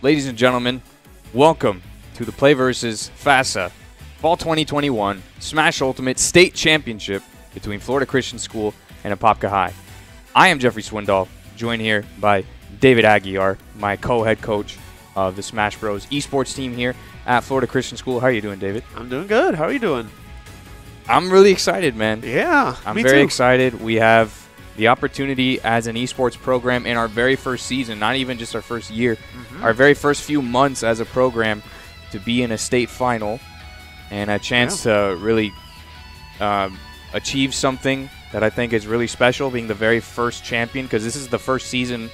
ladies and gentlemen, welcome to the PlayVS FASA Fall 2021 Smash Ultimate State Championship between Florida Christian School and Apopka High. I am Jeffrey Swindoll, joined here by David Aguiar, my co-head coach of the Smash Bros. esports team here at Florida Christian School. How are you doing, David? I'm doing good. How are you doing? I'm really excited, man. Yeah, I'm very too. excited. We have the opportunity as an esports program in our very first season, not even just our first year. Our very first few months as a program to be in a state final and a chance to really um, achieve something that I think is really special, being the very first champion, because this is the first season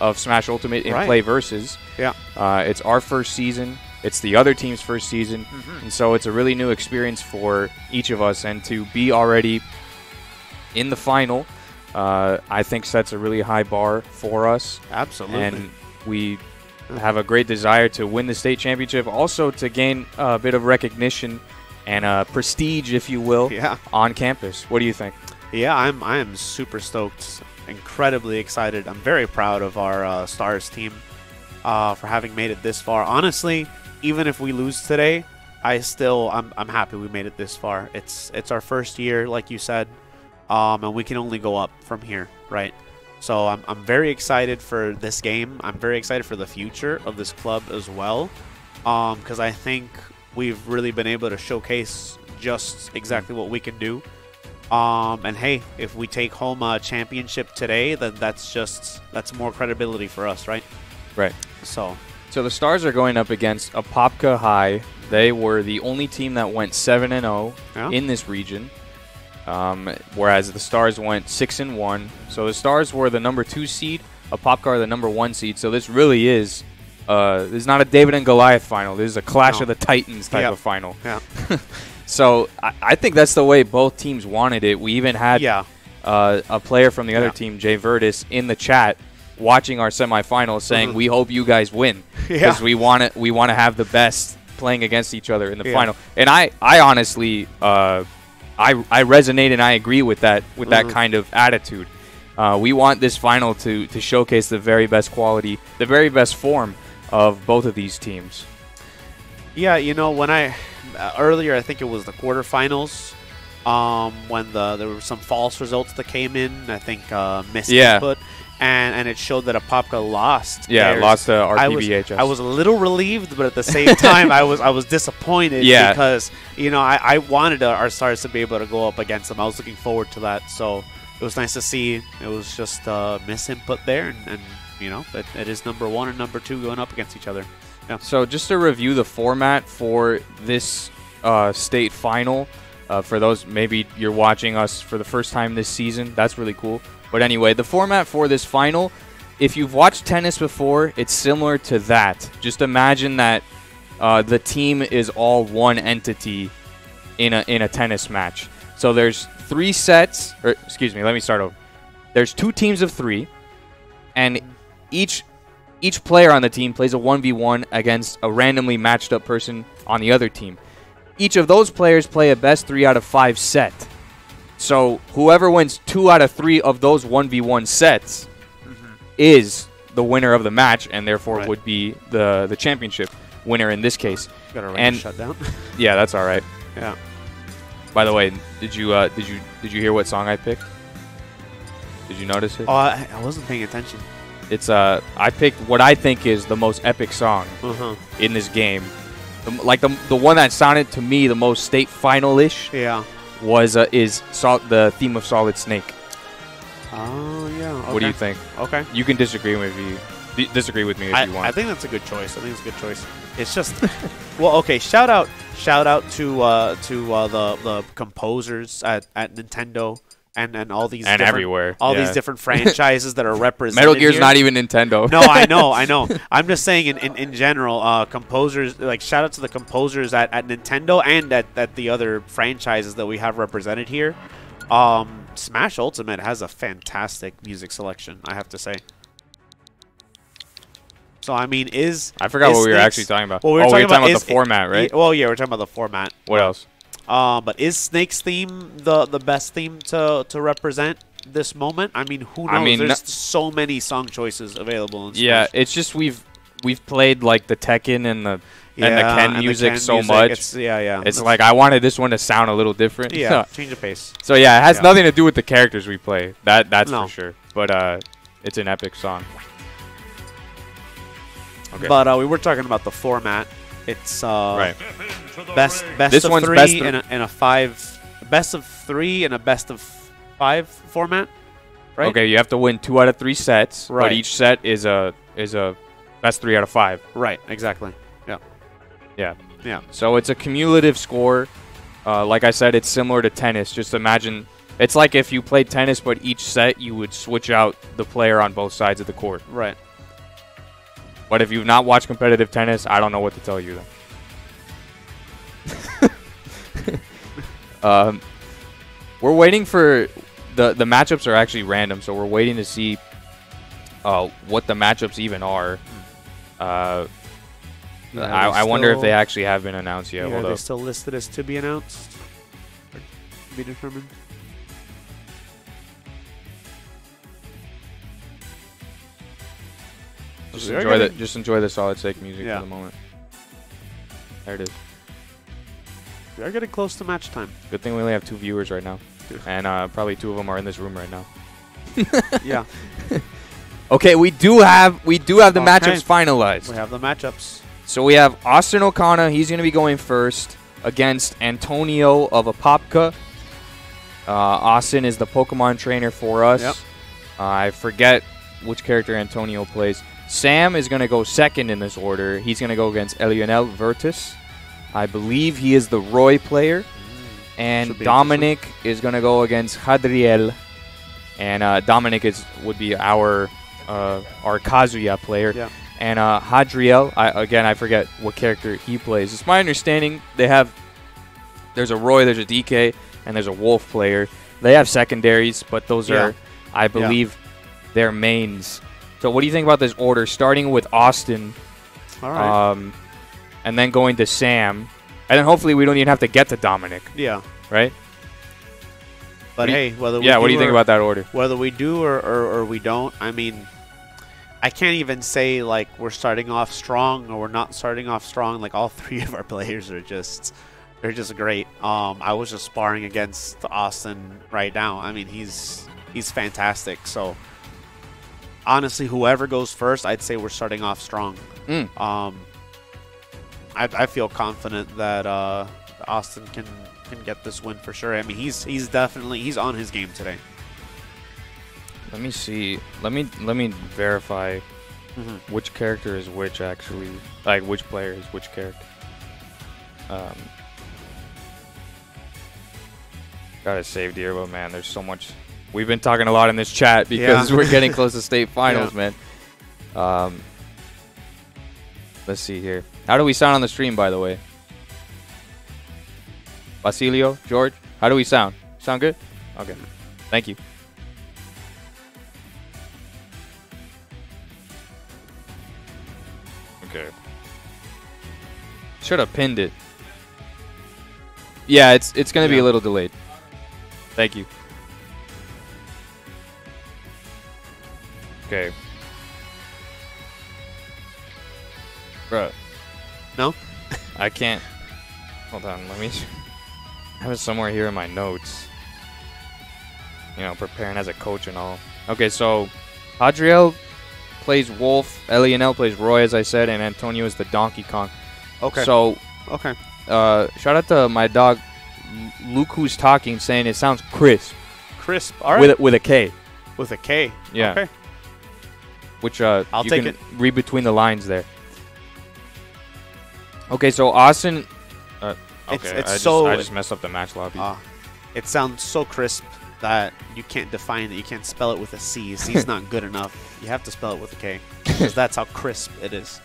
of Smash Ultimate in Right. PlayVS. Yeah. Uh, it's our first season. It's the other team's first season. Mhm. And so it's a really new experience for each of us. And to be already in the final, uh, I think sets a really high bar for us. Absolutely. And we have a great desire to win the state championship, also to gain a bit of recognition and uh, prestige, if you will, yeah, on campus. What do you think? yeah. I'm I am super stoked, incredibly excited. I'm very proud of our uh, stars team uh, for having made it this far. Honestly, even if we lose today, I still I'm I'm happy we made it this far. It's it's our first year, like you said, um, and we can only go up from here, right? So I'm, I'm very excited for this game. I'm very excited for the future of this club as well, because I think we've really been able to showcase just exactly what we can do. Um, and hey, if we take home a championship today, then that's just that's more credibility for us, right? Right. So So the Stars are going up against Apopka High. They were the only team that went 7 and 0 in this region. Um, whereas the Stars went six and one. So the Stars were the number two seed, Apopka are the number one seed. So this really is, uh, this is not a David and Goliath final. This is a Clash No. of the Titans type Yep. of final. Yeah. so I, I think that's the way both teams wanted it. We even had yeah, uh, a player from the other Yeah. team, Jay Vertis, in the chat watching our semifinals, saying, Mhm. "We hope you guys win yeah, because we want to we want to have the best playing against each other in the Yeah. final." And I I honestly uh, I I resonate and I agree with that with that Mhm. kind of attitude. Uh, we want this final to to showcase the very best quality, the very best form of both of these teams. yeah. You know, when I uh, earlier, I think it was the quarterfinals. Um, when the there were some false results that came in, I think uh, missed Yeah. input, and and it showed that Apopka lost. Yeah, theirs. lost to I was, RPBHS. I was a little relieved, but at the same time, I was I was disappointed Yeah. because you know I, I wanted our stars to be able to go up against them. I was looking forward to that, so it was nice to see. It was just uh, misinput there, and, and you know it, it is number one and number two going up against each other. Yeah. So just to review the format for this uh, state final, uh, for those maybe you're watching us for the first time this season, that's really cool. But anyway, the format for this final, if you've watched tennis before, it's similar to that. Just imagine that uh, the team is all one entity in a in a tennis match. So there's three sets, or excuse me, let me start over. There's two teams of three, and each each player on the team plays a 1v1 against a randomly matched up person on the other team. Each of those players play a best 3 out of 5 set. So whoever wins 2 out of 3 of those 1v1 sets is the winner of the match and therefore Right. would be the the championship winner in this case. And- shut down. Yeah, that's all right. yeah. By the way, did you uh, did you did you hear what song I picked? Did you notice it? Oh, I, I wasn't paying attention. It's uh I picked what I think is the most epic song Uh huh. in this game. The, like the, the one that sounded to me the most state final-ish Yeah. Was uh, is sol- the theme of Solid Snake. Oh yeah. Okay. What do you think? Okay. You can disagree with me. d- disagree with me if I, you want. I think that's a good choice. I think it's a good choice. It's just, well, okay. Shout out, shout out to uh, to uh, the the composers at, at Nintendo and and all these and different- everywhere. all yeah. these different franchises that are represented. Metal Gear's here. not even Nintendo. No, I know, I know. I'm just saying in, in, in general, uh, composers like shout out to the composers at, at Nintendo and at, at the other franchises that we have represented here. Um, Smash Ultimate has a fantastic music selection, I have to say. So I mean, is I forgot is what we were actually talking about. Well, we were oh, talking we were talking about, about, is- the format, right? Well, yeah, we're talking about the format. What else? Um, but is Snake's theme the the best theme to to represent this moment? I mean, who knows? I mean, There's so many song choices available. In Yeah, it's just we've we've played like the Tekken and the and the Ken music so much. It's, yeah, yeah. it's like I wanted this one to sound a little different. yeah, change the pace. so yeah, it has Yeah. nothing to do with the characters we play. That that's No. for sure. But uh, it's an epic song. Okay. But uh, we were talking about the format. It's uh, right. best best This of one's three best in, a, in a five best of three and a best of five format. Right. Okay, you have to win two out of three sets. right. But each set is a is a best three out of five. Right. Exactly. Yeah. Yeah. Yeah. So it's a cumulative score. Uh, like I said, it's similar to tennis. Just imagine it's like if you played tennis, but each set you would switch out the player on both sides of the court. Right. But if you've not watched competitive tennis, I don't know what to tell you then. um, we're waiting for the the matchups are actually random, so we're waiting to see uh, what the matchups even are. Uh, Yeah, I, I wonder if they actually have been announced yet. Yeah, are they still listed as to be announced? Or to be determined? Just They're enjoy the just enjoy the Solid Snake music Yeah. for the moment. There it is. We are getting close to match time. Good thing we only have two viewers right now, and uh, probably two of them are in this room right now. yeah. Okay, we do have we do have the Okay. matchups finalized. We have the matchups. So we have Austin O'Connor. He's going to be going first against Antonio of Apopka. Uh, Austin is the Pokemon trainer for us. Yep. Uh, I forget which character Antonio plays. Sam is going to go second in this order. He's going to go against Elionel Virtus. I believe he is the Roy player. And Dominic is going to go against Hadriel. And uh, Dominic is would be our uh, our Kazuya player. Yeah. And uh, Hadriel, I, again, I forget what character he plays. It's my understanding they have. There's a Roy, there's a DK, and there's a Wolf player. They have secondaries, but those Yeah. are, I believe, their mains. So, what do you think about this order? Starting with Austin, All right. um, and then going to Sam, and then hopefully we don't even have to get to Dominic, yeah. right? But do you- hey, whether we Yeah. What do you think or- about that order? whether we do or, or, or we don't, I mean, I can't even say like we're starting off strong or we're not starting off strong. Like all three of our players are just they're just great. Um, I was just sparring against Austin right now. I mean, he's he's fantastic. So honestly, whoever goes first, I'd say we're starting off strong. Mm. Um, I, I feel confident that uh, Austin can can get this win for sure. I mean, he's he's definitely he's on his game today. Let me see. Let me let me verify Mm-hmm. which character is which actually like which player is which character um gotta save but man there's so much we've been talking a lot in this chat because Yeah. we're getting close to state finals man um let's see here how do we sound on the stream by the way basilio george how do we sound sound good okay thank you Okay. Should have pinned it. Yeah, it's it's gonna be a little delayed. Thank you. Okay. Bruh. No? I can't. Hold on, let me. I have it somewhere here in my notes. You know, preparing as a coach and all. Okay, so Hadriel plays Wolf, Elionel plays Roy, as I said, and Antonio is the Donkey Kong. Okay. So, okay. uh, shout out to my dog, Luke, who's talking, saying it sounds crisp Crisp. All right. with a, with a K. With a K. Yeah. Okay. Which uh, I'll you take can it. read between the lines there. Okay, so Austin. Uh, okay, It's- it's I, just, so- I just messed up the match lobby. Uh, it sounds so crisp that you can't define it. You can't spell it with a C. C's not good enough. You have to spell it with a K because that's how crisp it is.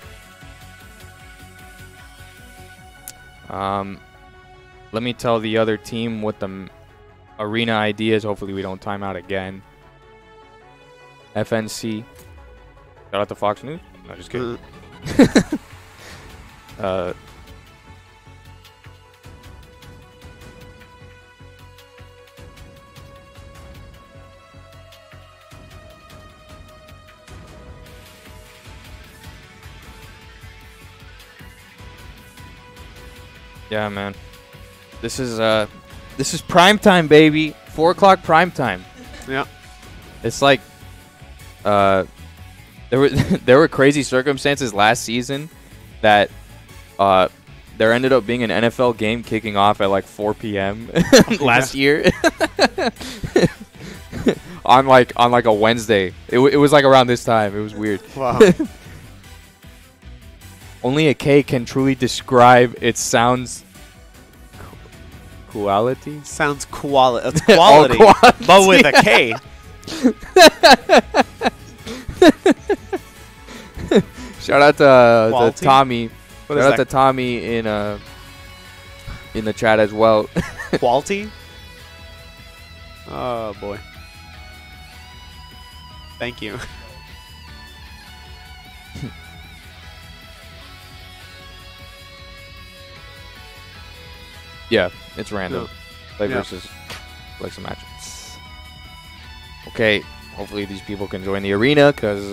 Um, let me tell the other team what the arena ID is. Hopefully, we don't time out again. FNC. Shout out to Fox News. No, just kidding. Uh. uh, Yeah, man. This is uh, this is prime time, baby. Four o'clock prime time. Yeah. It's like, uh, there were there were crazy circumstances last season that, uh, there ended up being an NFL game kicking off at like 4 p.m. last year. on like on like a Wednesday. It, w- it was like around this time. It was weird. Wow. Only a K can truly describe its sounds quality. Sounds quality. It's quality, Oh, quality. but with a K. Shout out to, uh, to Tommy. What is Shout out that? to Tommy in uh in the chat as well. Quality? Oh boy. Thank you. yeah, it's random. No. Play Yeah. versus like some match. Okay, hopefully these people can join the arena because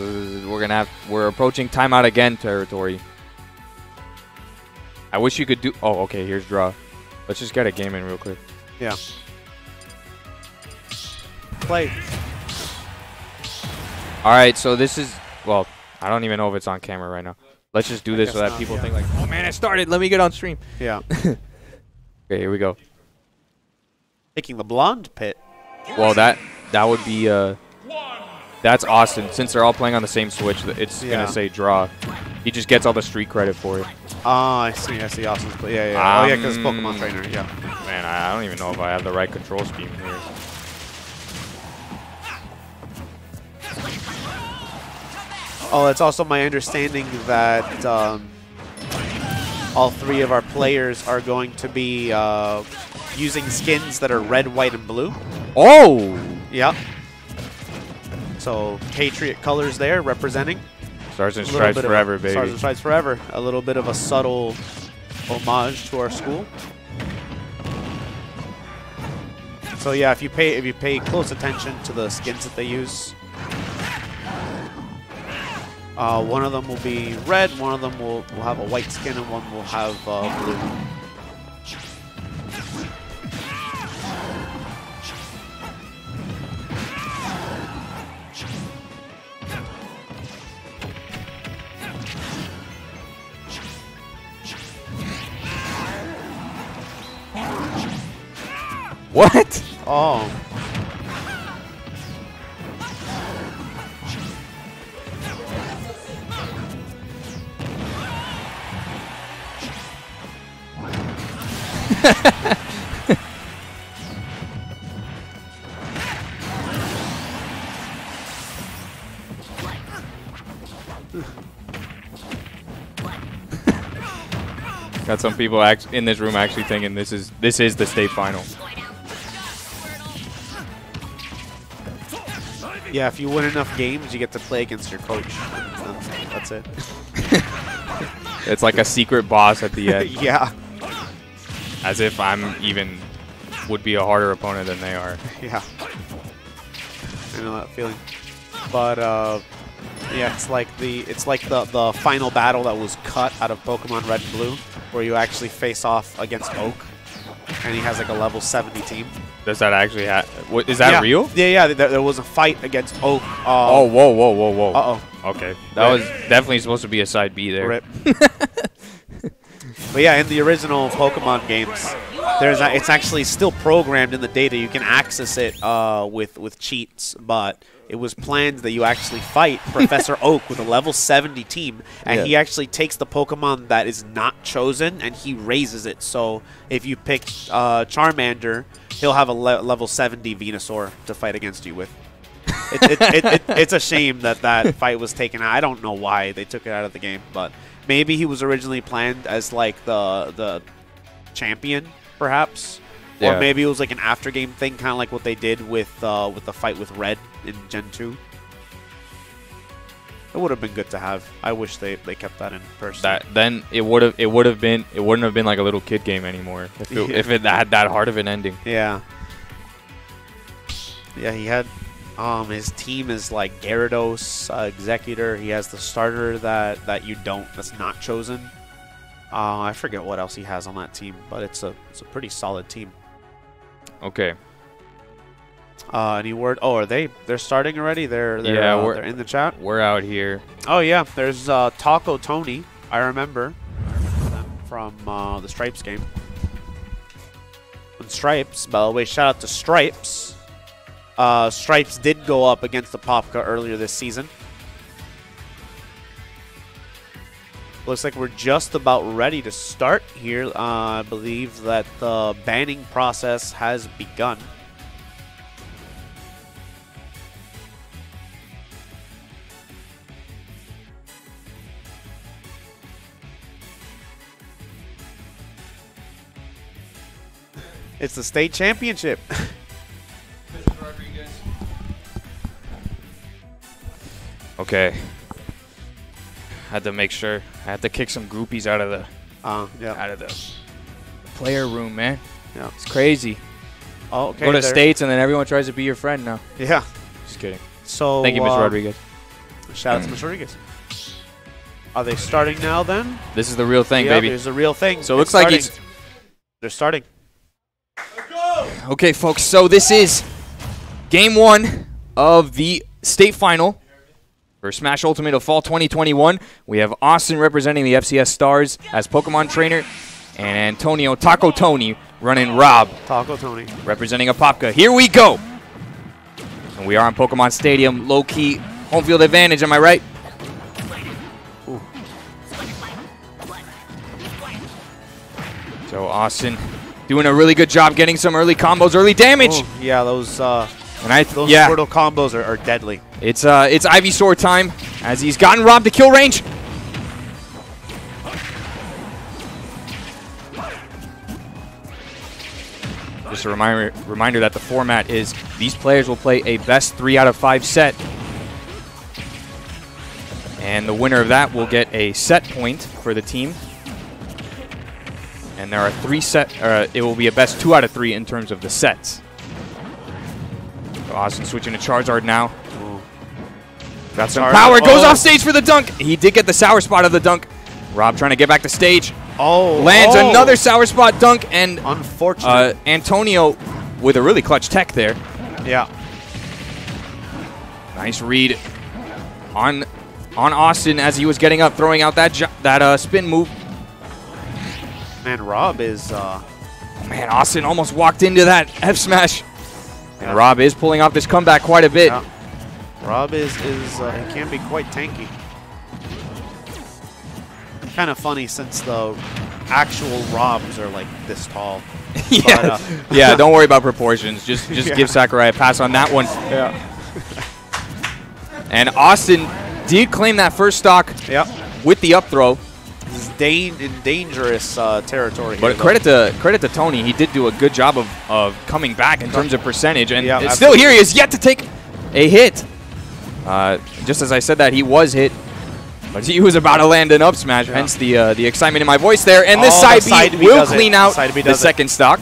we're gonna have we're approaching timeout again territory. I wish you could do. Oh, okay. Here's draw. Let's just get a game in real quick. Yeah. Play. All right, so this is well, I don't even know if it's on camera right now. Let's just do I this guess so that not, people yeah. think like, oh man, it started. Let me get on stream. Yeah. Okay, here we go. Taking the blonde pit. Well, that that would be uh, that's Austin. Since they're all playing on the same Switch, it's Yeah. gonna say draw. He just gets all the street credit for it. Ah, I see. I see. Austin's play. Yeah, yeah. oh, yeah, because Um, Pokemon trainer. Yeah. Man, I I don't even know if I have the right control scheme here. Oh, it's also my understanding that um, all three of our players are going to be uh, using skins that are red, white, and blue. Oh, Yep. So Patriot colors there representing. Stars and Stripes forever, baby. Stars and Stripes forever. A little bit of a subtle homage to our school. So yeah, if you pay if you pay close attention to the skins that they use, uh, one of them will be red, one of them will, will have a white skin, and one will have uh, blue. What? Oh, Got some people act in this room actually thinking this is this is the state final. Yeah. If you win enough games, you get to play against your coach. That's, that's it. It's like a secret boss at the end, yeah, as if I'm even would be a harder opponent than they are. yeah. I know that feeling. But uh, yeah, it's like the it's like the the final battle that was cut out of Pokemon Red and Blue, where you actually face off against Oak, and he has like a level 70 team. Does that actually? What is that yeah. real? Yeah, yeah. There, there was a fight against Oak. Uh, Oh, whoa, whoa, whoa, whoa. Uh oh. Okay, that Rip. was definitely supposed to be a side B there. Rip. but yeah, in the original Pokemon games, there's a, it's actually still programmed in the data. You can access it uh, with with cheats, but it was planned that you actually fight Professor Oak with a level 70 team, and Yeah. he actually takes the Pokemon that is not chosen and he raises it. So if you pick uh, Charmander, he'll have a le- level 70 Venusaur to fight against you with. it, it, it, it, it's a shame that that fight was taken out. I don't know why they took it out of the game, but maybe he was originally planned as like the the champion, perhaps, Yeah. or maybe it was like an after game thing, kind of like what they did with uh, with the fight with Red in Gen two. It would have been good to have. I wish they, they kept that in person. That then it would have it would have been it wouldn't have been like a little kid game anymore if it, if it had that hard of an ending. Yeah. Yeah, he had um his team is like Gyarados, uh, Exeggutor. He has the starter that that you don't that's not chosen. Uh, I forget what else he has on that team, but it's a it's a pretty solid team. Okay. Uh, any word? Oh, are they? They're starting already. They're they're, Yeah, uh, we're- they're in the chat. We're out here. Oh yeah, there's uh, Taco Tony. I remember them from uh, the Stripes game. And Stripes, by the way, shout out to Stripes. Uh, Stripes did go up against the Popka earlier this season. Looks like we're just about ready to start here. Uh, I believe that the banning process has begun. It's the state championship. Okay. Had to make sure. I had to kick some groupies out of the Uh, yeah. out of the player room, man. Yeah. It's crazy. Oh, okay. Go to there- states and then everyone tries to be your friend now. Yeah. Just kidding. So Thank you, Mr. uh, Rodriguez. Shout out to Mr. Rodriguez. Are they starting now then? This is the real thing, yeah, baby. is the real thing. So it looks like starting. it's They're starting. Okay, folks, so this is game one of the state final for Smash Ultimate of Fall 2021. We have Austin representing the FCS Stars as Pokemon trainer, and Antonio Taco Tony running Rob Taco Tony. representing Apopka. Here we go! And we are on Pokemon Stadium, low key home field advantage, am I right? So Austin doing a really good job getting some early combos, early damage. Oh, yeah, those uh, And I those yeah, Squirtle combos are, are deadly. it's uh it's Ivysaur time as he's gotten Rob to kill range. Just a reminder reminder that the format is these players will play a best three out of five set. And the winner of that will get a set point for the team. And there are three set uh, it will be a best two out of three in terms of the sets. Austin switching to Charizard now. Got some Charizard- power. Goes oh. off stage for the dunk. He did get the sour spot of the dunk. Rob trying to get back to stage. Oh, Lands oh. another sour spot dunk. And Unfortunate. uh, Antonio with a really clutch tech there. yeah. Nice read on on Austin as he was getting up, throwing out that that uh, spin move. Man, Rob is. Uh, Man, Austin almost walked into that F smash. And Rob is pulling off this comeback quite a bit. yeah. Rob is is uh, can be quite tanky. Kind of funny since the actual Robs are like this tall. yeah, But, uh, yeah. Don't worry about proportions. Just just Yeah. give Sakurai a pass on that one. Yeah. And Austin did claim that first stock Yep. with the up throw. In dangerous uh, territory. But though. credit to credit to Tony, he did do a good job of, of coming back in terms of percentage, and Yeah, still here. He is yet to take a hit. Uh, just as I said that, he was hit, but he was about to land an up smash. Yeah. Hence the uh, the excitement in my voice there. And this Oh, side, the side B will it. clean The out the it. second stock.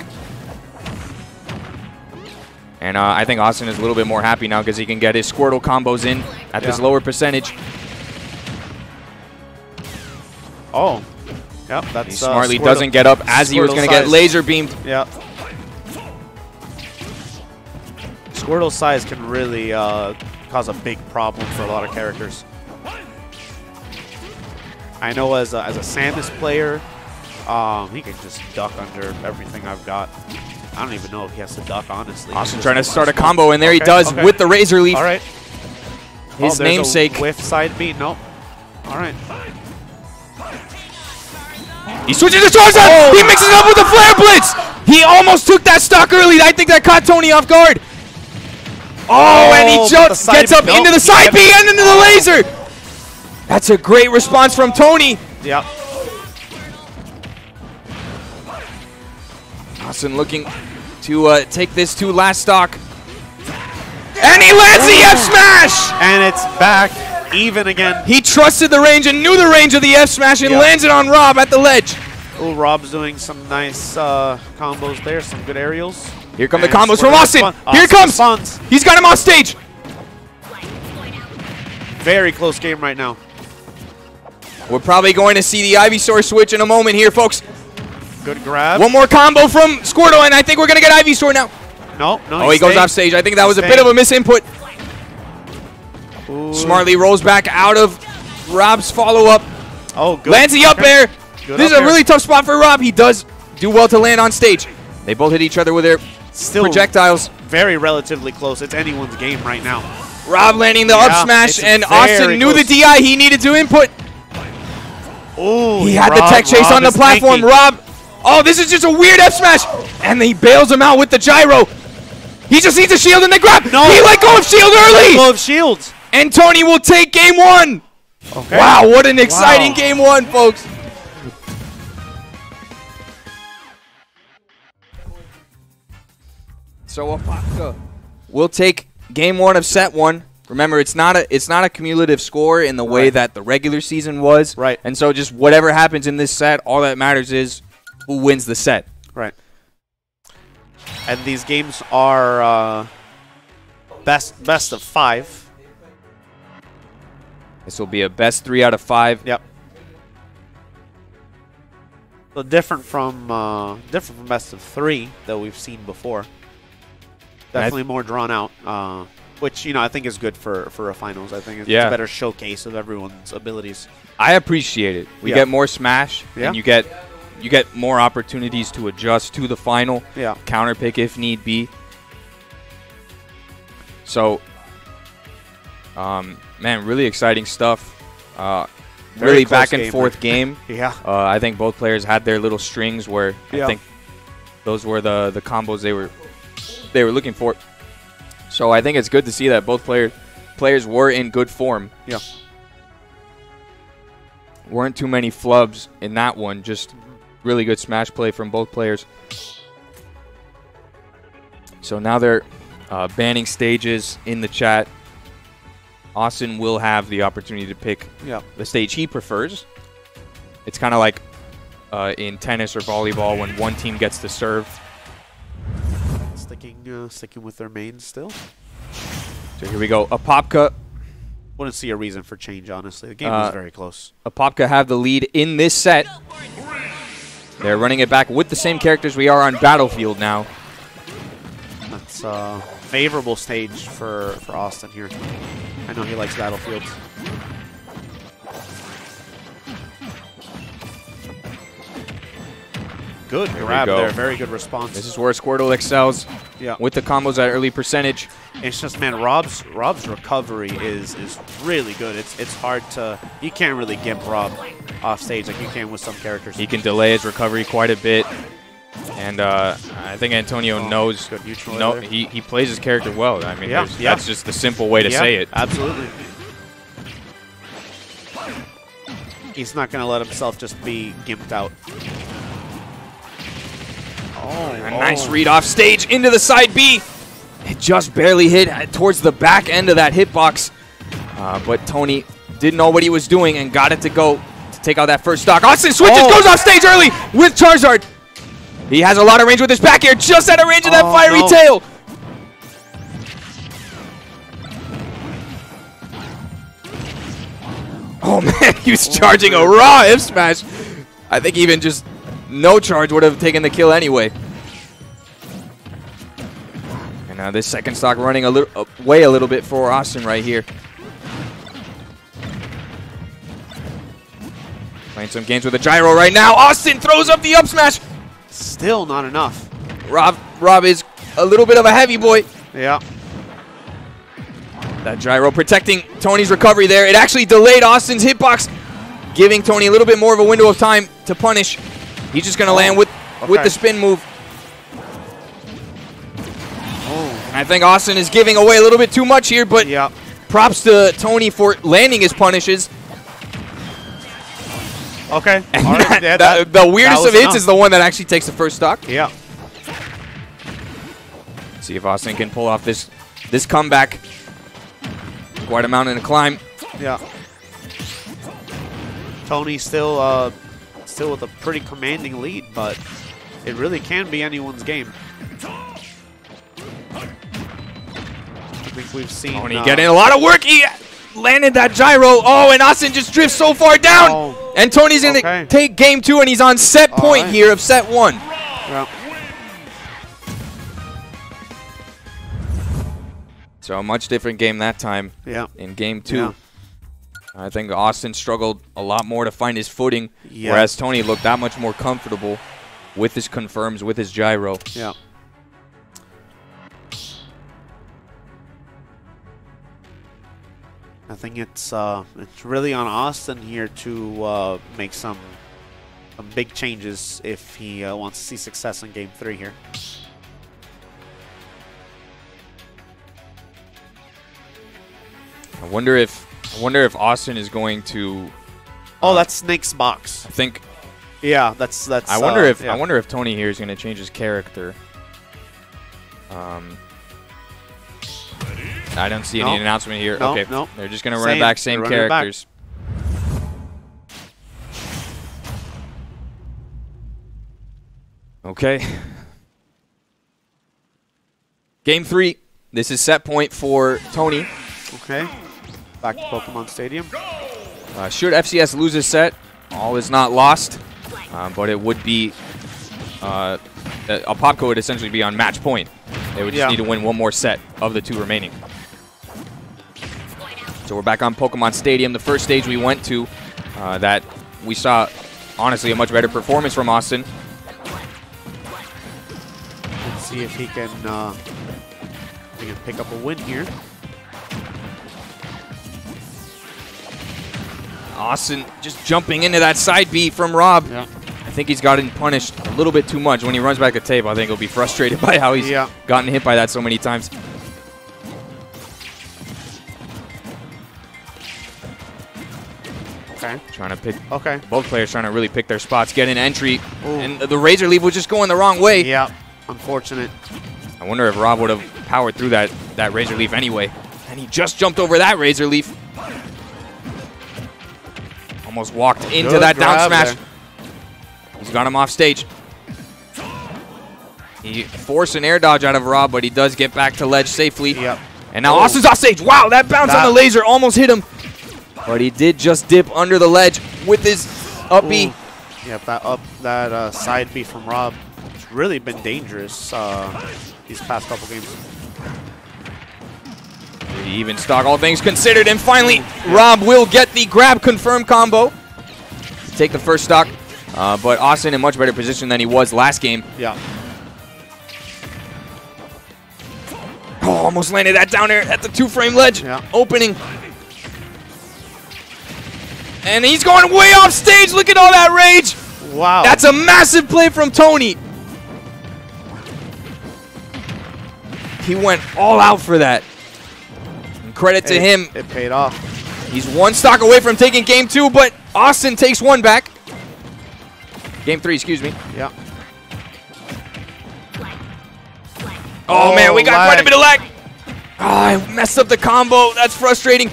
And uh, I think Austin is a little bit more happy now because he can get his Squirtle combos in at this lower percentage. Oh. Yep. That's uh, smartly Squirtle- doesn't get up as he was going to get laser beamed. Yep. Squirtle size can really uh, cause a big problem for a lot of characters. I know as a, as a Samus player, um, he can just duck under everything I've got. I don't even know if he has to duck, honestly. Austin trying to start a combo, and there he does okay. with the Razor Leaf. All right. His Oh, namesake. whiff side B. Nope. All right. He switches to Charizard. He mixes it up with the Flare Blitz. He almost took that stock early. I think that caught Tony off guard. Oh, and Oh, he but jumps, gets up nope, into the side B and into the laser. That's a great response from Tony. Yep. Austin looking to uh, take this to last stock. And he lands the F smash. And it's back even again. He trusted the range and knew the range of the F smash and Yeah. lands it on Rob at the ledge. Oh, Rob's doing some nice uh, combos there, some good aerials. Here come the combos from Squirtle Austin. Here comes. responds. He's got him off stage. Very close game right now. We're probably going to see the Ivysaur switch in a moment here, folks. Good grab. One more combo from Squirtle, and I think we're going to get Ivysaur now. No, no. Oh, he goes off stage. I think that was a bit of a misinput. Ooh. Smartly rolls back out of Rob's follow-up. Oh, good. Lands he up there. Good this up is a really tough spot for Rob. He does do well to land on stage. They both hit each other with their Still projectiles. very relatively close. It's anyone's game right now. Rob landing the Yeah, up smash, and Austin knew the. DI he needed to input. Oh, He had the tech chase on the platform. Rob, oh, this is just a weird F smash, and he bails him out with the gyro. He just needs a shield and the grab. No. He let go of shield early, Glove shields. And Tony will take game one. Okay. Wow, what an exciting Wow. game one, folks. So Apopka will take game one of set one. Remember, it's not a it's not a cumulative score in the way Right. that the regular season was. Right. And so just whatever happens in this set, all that matters is who wins the set. Right. And these games are uh, best best of five. This will be a best three out of five. Yep. So different from uh, different from best of three that we've seen before. Definitely more drawn out, uh, which you know I think is good for for a finals. I think it's Yeah. a better showcase of everyone's abilities. I appreciate it. We Yeah. get more smash, Yeah. and you get you get more opportunities to adjust to the final. Yeah. counter pick if need be. So, um, man, really exciting stuff. Uh, really back and game. forth game. Yeah. Uh, I think both players had their little strings where Yeah. I think those were the the combos they were they were looking for. So I think it's good to see that both players players were in good form. Yeah. Weren't too many flubs in that one. Just really good smash play from both players. So now they're uh, banning stages in the chat. Austin will have the opportunity to pick Yeah. the stage he prefers. It's kind of like uh, in tennis or volleyball when one team gets to serve. Sticking uh, sticking with their main still. So here we go. Apopka, Wouldn't see a reason for change, honestly. The game Uh, was very close. Apopka have the lead in this set. They're running it back with the same characters we are on Battlefield now. That's a favorable stage for, for Austin here. I know he likes battlefields. Good we grab go. there. Very good response. This is where Squirtle excels yeah. with the combos at early percentage. It's just man, Rob's Rob's recovery is is really good. It's it's hard to you can't really get Rob off stage like you can with some characters. He can delay his recovery quite a bit. And uh, I think Antonio Oh, knows. No, there. he, he plays his character well. I mean, Yeah, yeah. that's just the simple way to Yeah, say it. Absolutely. He's not going to let himself just be gimped out. Oh, A nice read off stage into the side B. It just barely hit uh, towards the back end of that hitbox. Uh, but Tony didn't know what he was doing and got it to go to take out that first stock. Austin switches, Oh. goes off stage early with Charizard. He has a lot of range with his back air, just out of range of that Oh, fiery no. tail. Oh man, he was oh, charging a raw F smash. I think even just no charge would have taken the kill anyway. And now this second stock running a little away a little bit for Austin right here. Playing some games with a gyro right now. Austin throws up the up smash. Still not enough. Rob Rob is a little bit of a heavy boy. Yeah. That gyro protecting Tony's recovery there. It actually delayed Austin's hitbox, giving Tony a little bit more of a window of time to punish. He's just going to oh, land with, with the spin move. Oh. And I think Austin is giving away a little bit too much here, but Yeah. props to Tony for landing his punishes. Okay. And All right. that- Yeah, that- the weirdest of hits is the one that actually takes the first stock. Yeah. See if Austin can pull off this this comeback. Quite a mountain to climb. Yeah. Tony still uh still with a pretty commanding lead, but it really can be anyone's game. I think we've seen Tony uh, getting a lot of work. He landed that gyro. Oh, and Austin just drifts so far down. Oh, And Tony's going to Okay. take game two, and he's on set point right. here of set one. Yeah. So a much different game that time Yeah. in game two. Yeah. I think Austin struggled a lot more to find his footing, Yeah. whereas Tony looked that much more comfortable with his confirms, with his gyro. Yeah. I think it's uh, it's really on Austin here to uh, make some some big changes if he uh, wants to see success in Game Three here. I wonder if I wonder if Austin is going to. Oh, that's Snake's box. I think Yeah, that's that's. I wonder uh, if yeah. I wonder if Tony here is going to change his character. Um, I don't see any No. announcement here. No, okay, no. they're just going to run it back, same it back. characters. Okay. Game three. This is set point for Tony. Okay. Back to Pokemon Stadium. Uh, should FCS lose this set, all is not lost, um, but it would be uh, a Apopka would essentially be on match point. They would just Yeah. need to win one more set of the two remaining. So we're back on Pokemon Stadium, the first stage we went to uh, that we saw, honestly, a much better performance from Austin. Let's see if he can uh, he can pick up a win here. Austin just jumping into that side B from Rob. Yeah. I think he's gotten punished a little bit too much. When he runs back the tape, I think he'll be frustrated by how he's Yeah. gotten hit by that so many times. Okay. Trying to pick Okay. both players trying to really pick their spots, get an entry, Ooh. and the razor leaf was just going the wrong way. Yeah. Unfortunate. I wonder if Rob would have powered through that that razor leaf anyway. And he just jumped over that razor leaf. Almost walked into Good that down smash. there. He's got him off stage. He forced an air dodge out of Rob, but he does get back to ledge safely. Yep. And now Oh. Austin's off stage. Wow, that bounce That- on the laser almost hit him. But he did just dip under the ledge with his up B. Yep, that up that uh, side B from Rob. It's really been dangerous uh, these past couple games. Pretty even stock, all things considered. And finally, Rob will get the grab confirm combo. Take the first stock. Uh, but Austin in much better position than he was last game. Yeah. Oh, almost landed that down there at the two frame ledge. Yeah. Opening. And he's going way off stage. Look at all that rage. Wow. That's a massive play from Tony. He went all out for that. And credit to it, him. It paid off. He's one stock away from taking game two, but Austin takes one back. Game three, excuse me. Yeah. Oh, Oh, man, we got quite a oh, bit of lag. Oh, I messed up the combo. That's frustrating.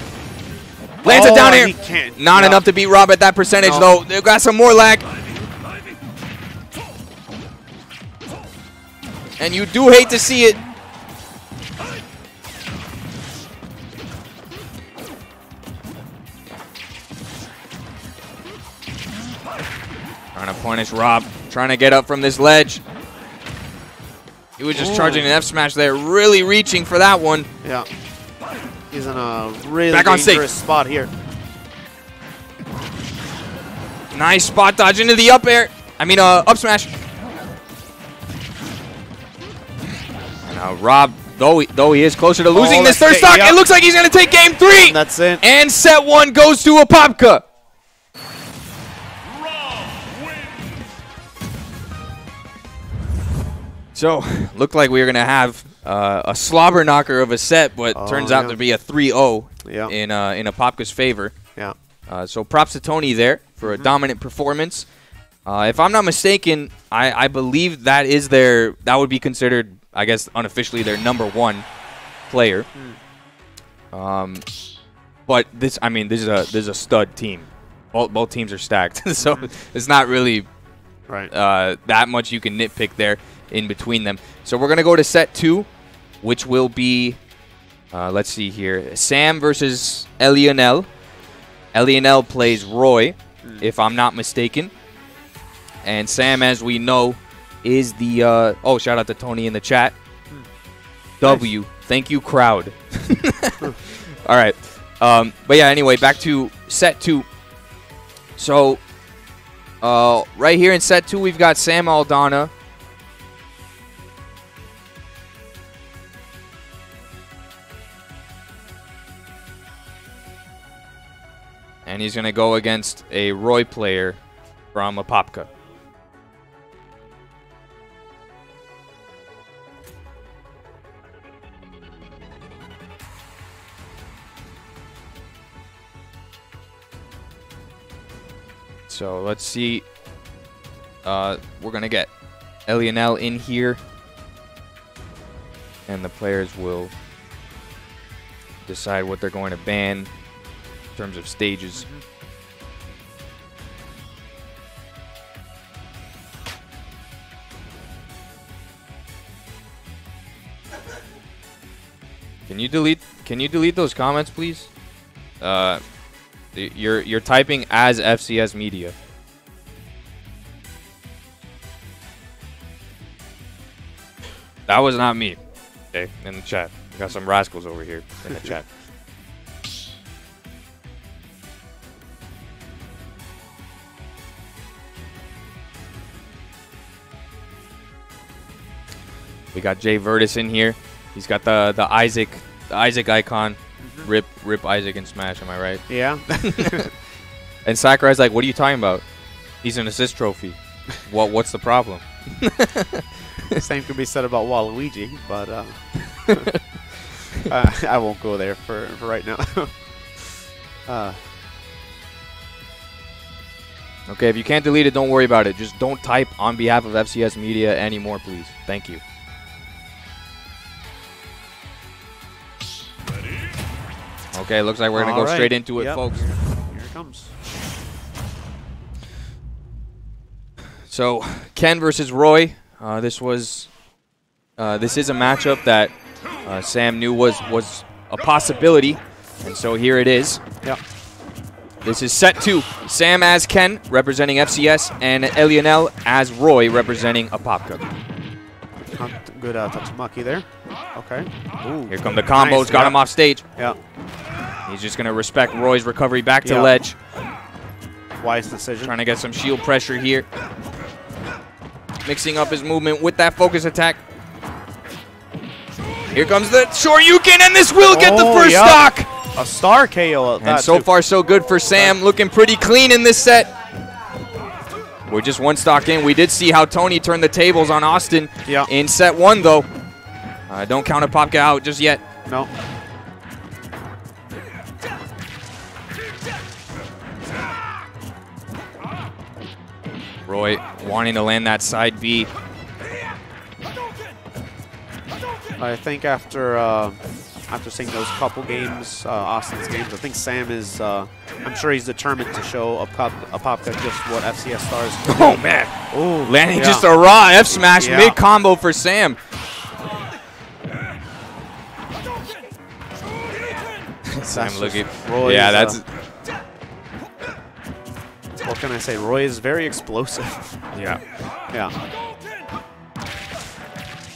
Lands it Oh, down he here. can't. Not Yeah. enough to beat Rob at that percentage, No. though. They've got some more lag. And you do hate to see it. Trying to punish Rob. Trying to get up from this ledge. He was just Ooh. charging an F smash there. Really reaching for that one. Yeah. He's in a really Back on dangerous spot here. Nice spot dodge into the up air. I mean, uh, up smash. And Now Rob, though he, though he is closer to losing Oh, this third it, stock, yeah. it looks like he's going to take game three. And that's it. And set one goes to Apopka. So, looked like we were going to have uh, a slobber knocker of a set, but Oh, turns out yeah. to be a 3-0 Yeah. in uh, in Apopka's favor. Yeah. Uh, so props to Tony there for Mm-hmm. a dominant performance. Uh, if I'm not mistaken, I, I believe that is their that would be considered, I guess, unofficially their number one player. Hmm. Um, but this, I mean, this is a this is a stud team. Both both teams are stacked, so Mm-hmm. it's not really Right. uh, that much you can nitpick there in between them. So we're gonna go to set two, which will be, uh, let's see here, Sam versus Elionel. Elionel plays Roy. if I'm not mistaken. And Sam, as we know, is the uh, oh shout out to Tony in the chat. W, thank you, crowd. All right, um, but yeah. Anyway, back to set two. So, uh, right here in set two, we've got Sam Aldana. And he's going to go against a Roy player from Apopka. So let's see. Uh, we're going to get Elionel in here. And the players will decide what they're going to ban in terms of stages. Can you delete can you delete those comments please? Uh you're you're typing as FCS media. That was not me. Okay, in the chat. We got some rascals over here in the chat. We got Jay Vertis in here. He's got the the Isaac the Isaac icon. Rip rip Isaac and Smash, am I right? Yeah. And Sakurai's like, "What are you talking about? He's an assist trophy. what what's the problem?" Same could be said about Waluigi, but uh, uh, I won't go there for, for right now. uh, Okay, if you can't delete it, don't worry about it. Just don't type on behalf of FCS Media anymore, please. Thank you. Okay, looks like we're gonna go right. straight into it, Yep. folks. Here it comes. So Ken versus Roy. Uh, this was uh, this is a matchup that uh, Sam knew was was a possibility, and so here it is. Yep. This is set two. Sam as Ken representing FCS, and Elionel as Roy representing Apopka. Good uh, Tatsumaki there. Okay. Ooh. Here come the combos. Nice, Got yeah. him off stage. Yeah. He's just gonna respect Roy's recovery back to Yeah. ledge. Wise decision. Trying to get some shield pressure here. Mixing up his movement with that focus attack. Here comes the Shoryuken, and this will get the Oh, first yeah. stock. A star KO. at And so too. far, so good for Sam. Looking pretty clean in this set. We're just one stock in. We did see how Tony turned the tables on Austin Yeah. in set one, though. Uh, don't count Apopka out just yet. No. Roy wanting to land that side B. I think after uh, after seeing those couple games, uh, Austin's games, I think Sam is. Uh, I'm sure he's determined to show Apop- Apopka just what FCS stars. can Oh, man. Ooh, Landing yeah. just a raw F smash Yeah. mid combo for Sam. Sam looking. Roy's, yeah, uh, that's. What can I say? Roy is very explosive. yeah. yeah.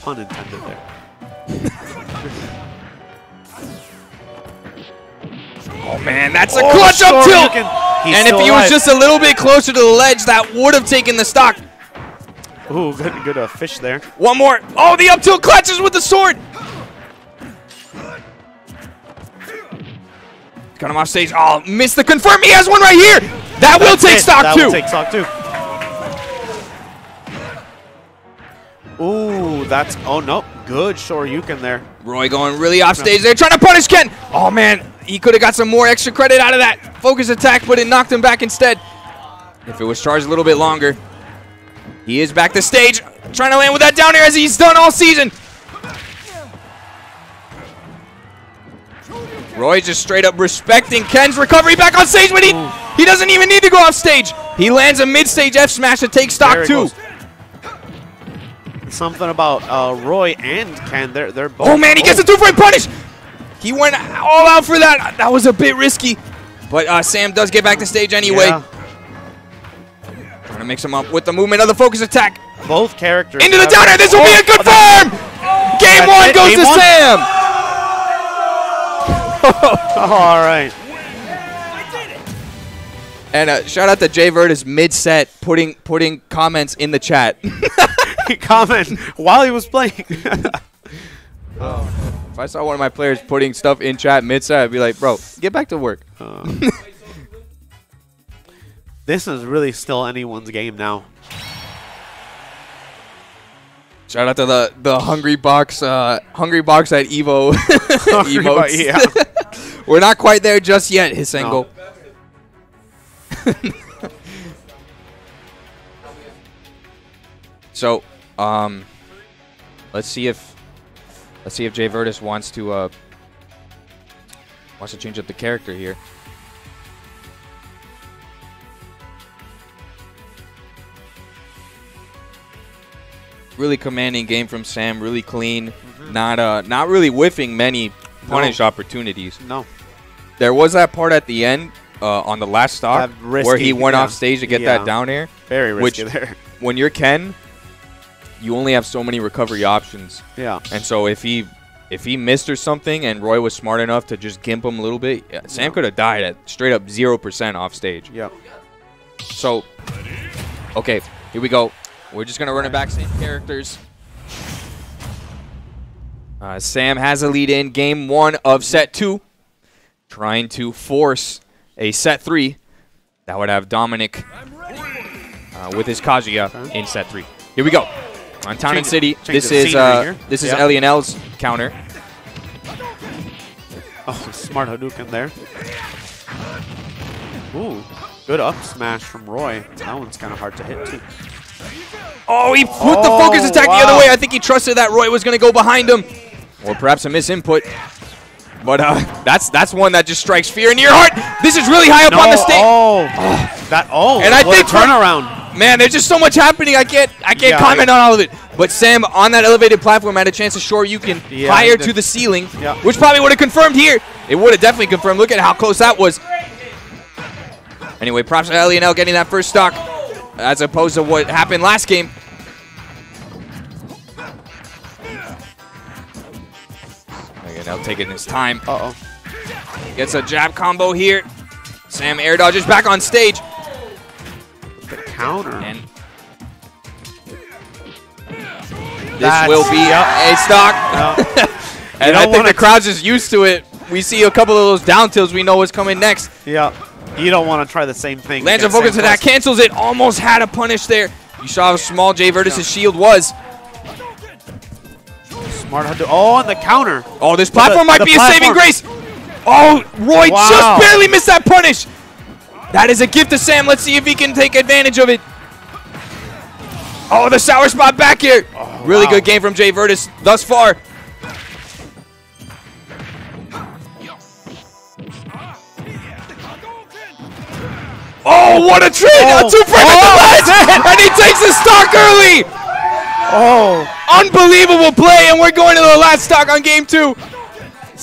Pun intended there. Oh man, that's a Oh, clutch up tilt. can- he's And if still he was just a little bit closer to the ledge, that would have taken the stock. Ooh, good, good uh, fish there. One more. Oh, the up tilt clutches with the sword. Got him off stage. Oh, missed the confirm. He has one right here. That will That's take it. stock that too. Will take stock too. Ooh, that's oh no, good Shoryuken there. Roy going really off stage there, trying to punish Ken. Oh man, he could have got some more extra credit out of that focus attack, but it knocked him back instead. If it was charged a little bit longer. He is back to stage, trying to land with that down air as he's done all season. Roy just straight up respecting Ken's recovery back on stage, but he, he doesn't even need to go off stage. He lands a mid-stage F smash to take stock too. Something about uh, Roy and Ken. They're they're both. Oh man, he gets a two-frame punish. He went all out for that. That was a bit risky, but uh, Sam does get back to stage anyway. Yeah. Trying to mix him up with the movement of the focus attack. Both characters. Into the down air. This will be a good Oh, farm. Game one it, goes game to one? Sam. All right. And uh, shout out to Jay Vertis mid-set putting putting comments in the chat. Comment while he was playing. if I saw one of my players putting stuff in chat mid-set, I'd be like, bro, get back to work. Uh, this is really still anyone's game now. Shout out to the the Hungrybox, uh, Hungrybox at Evo. We're not quite there just yet, Hisengo. so, um, let's see if let's see if Jay Vertis wants to uh wants to change up the character here. Really commanding game from Sam, really clean, not uh not really whiffing many punish opportunities. No. There was that part at the end uh, on the last stock That where he went yeah. off stage to get Yeah. that down air. Very risky Which- there. When you're Ken, you only have so many recovery options, Yeah. and so if he if he missed or something, and Roy was smart enough to just gimp him a little bit, yeah, Sam Yeah. could have died at straight up zero percent off stage. Yep. So, okay, here we go. We're just gonna run it back, same characters. Uh, Sam has a lead in game one of set two, trying to force a set three. That would have Dominic uh, with his Kazuya in set three. Here we go. On Town and City, this is uh, this is Yeah. Elionel's counter. Oh, smart Hadouken there. Ooh, good up smash from Roy. That one's kind of hard to hit too. Oh, he put the Oh, focus attack the other way. I think he trusted that Roy was going to go behind him. Or perhaps a misinput. But uh, that's that's one that just strikes fear into your heart. This is really high up on the stage. Oh, that oh, And I think turnaround. Man, there's just so much happening. I can't I can't Yeah, comment on all of it. But Sam on that elevated platform had a chance to Shoryuken Yeah, he to the ceiling, Yeah. which probably would have confirmed here. It would have definitely confirmed. Look at how close that was. Anyway, props to Elionel getting that first stock, as opposed to what happened last game. L taking his time. Uh oh. Gets a jab combo here. Sam air dodges back on stage. The counter. And this That's- will be a stock. Yeah. And don't I think the crowd's just used to it. We see a couple of those down tilts. We know what's coming next. yeah. You don't want to try the same thing. Lands a focus to that. Cancels it. Almost had a punish there. You saw how small Jay Vertis' shield was. Smart Hunter. Oh, on the counter. Oh, this platform might the be a saving grace. Oh, Roy Wow. just barely missed that punish. That is a gift to Sam. Let's see if he can take advantage of it. Oh, the sour spot back here. really wow. good game from Jay Vertis thus far. Oh, what a trade! Oh. A two frame at the ledge! And he takes the stock early! Oh, Unbelievable play, and we're going to the last stock on game two.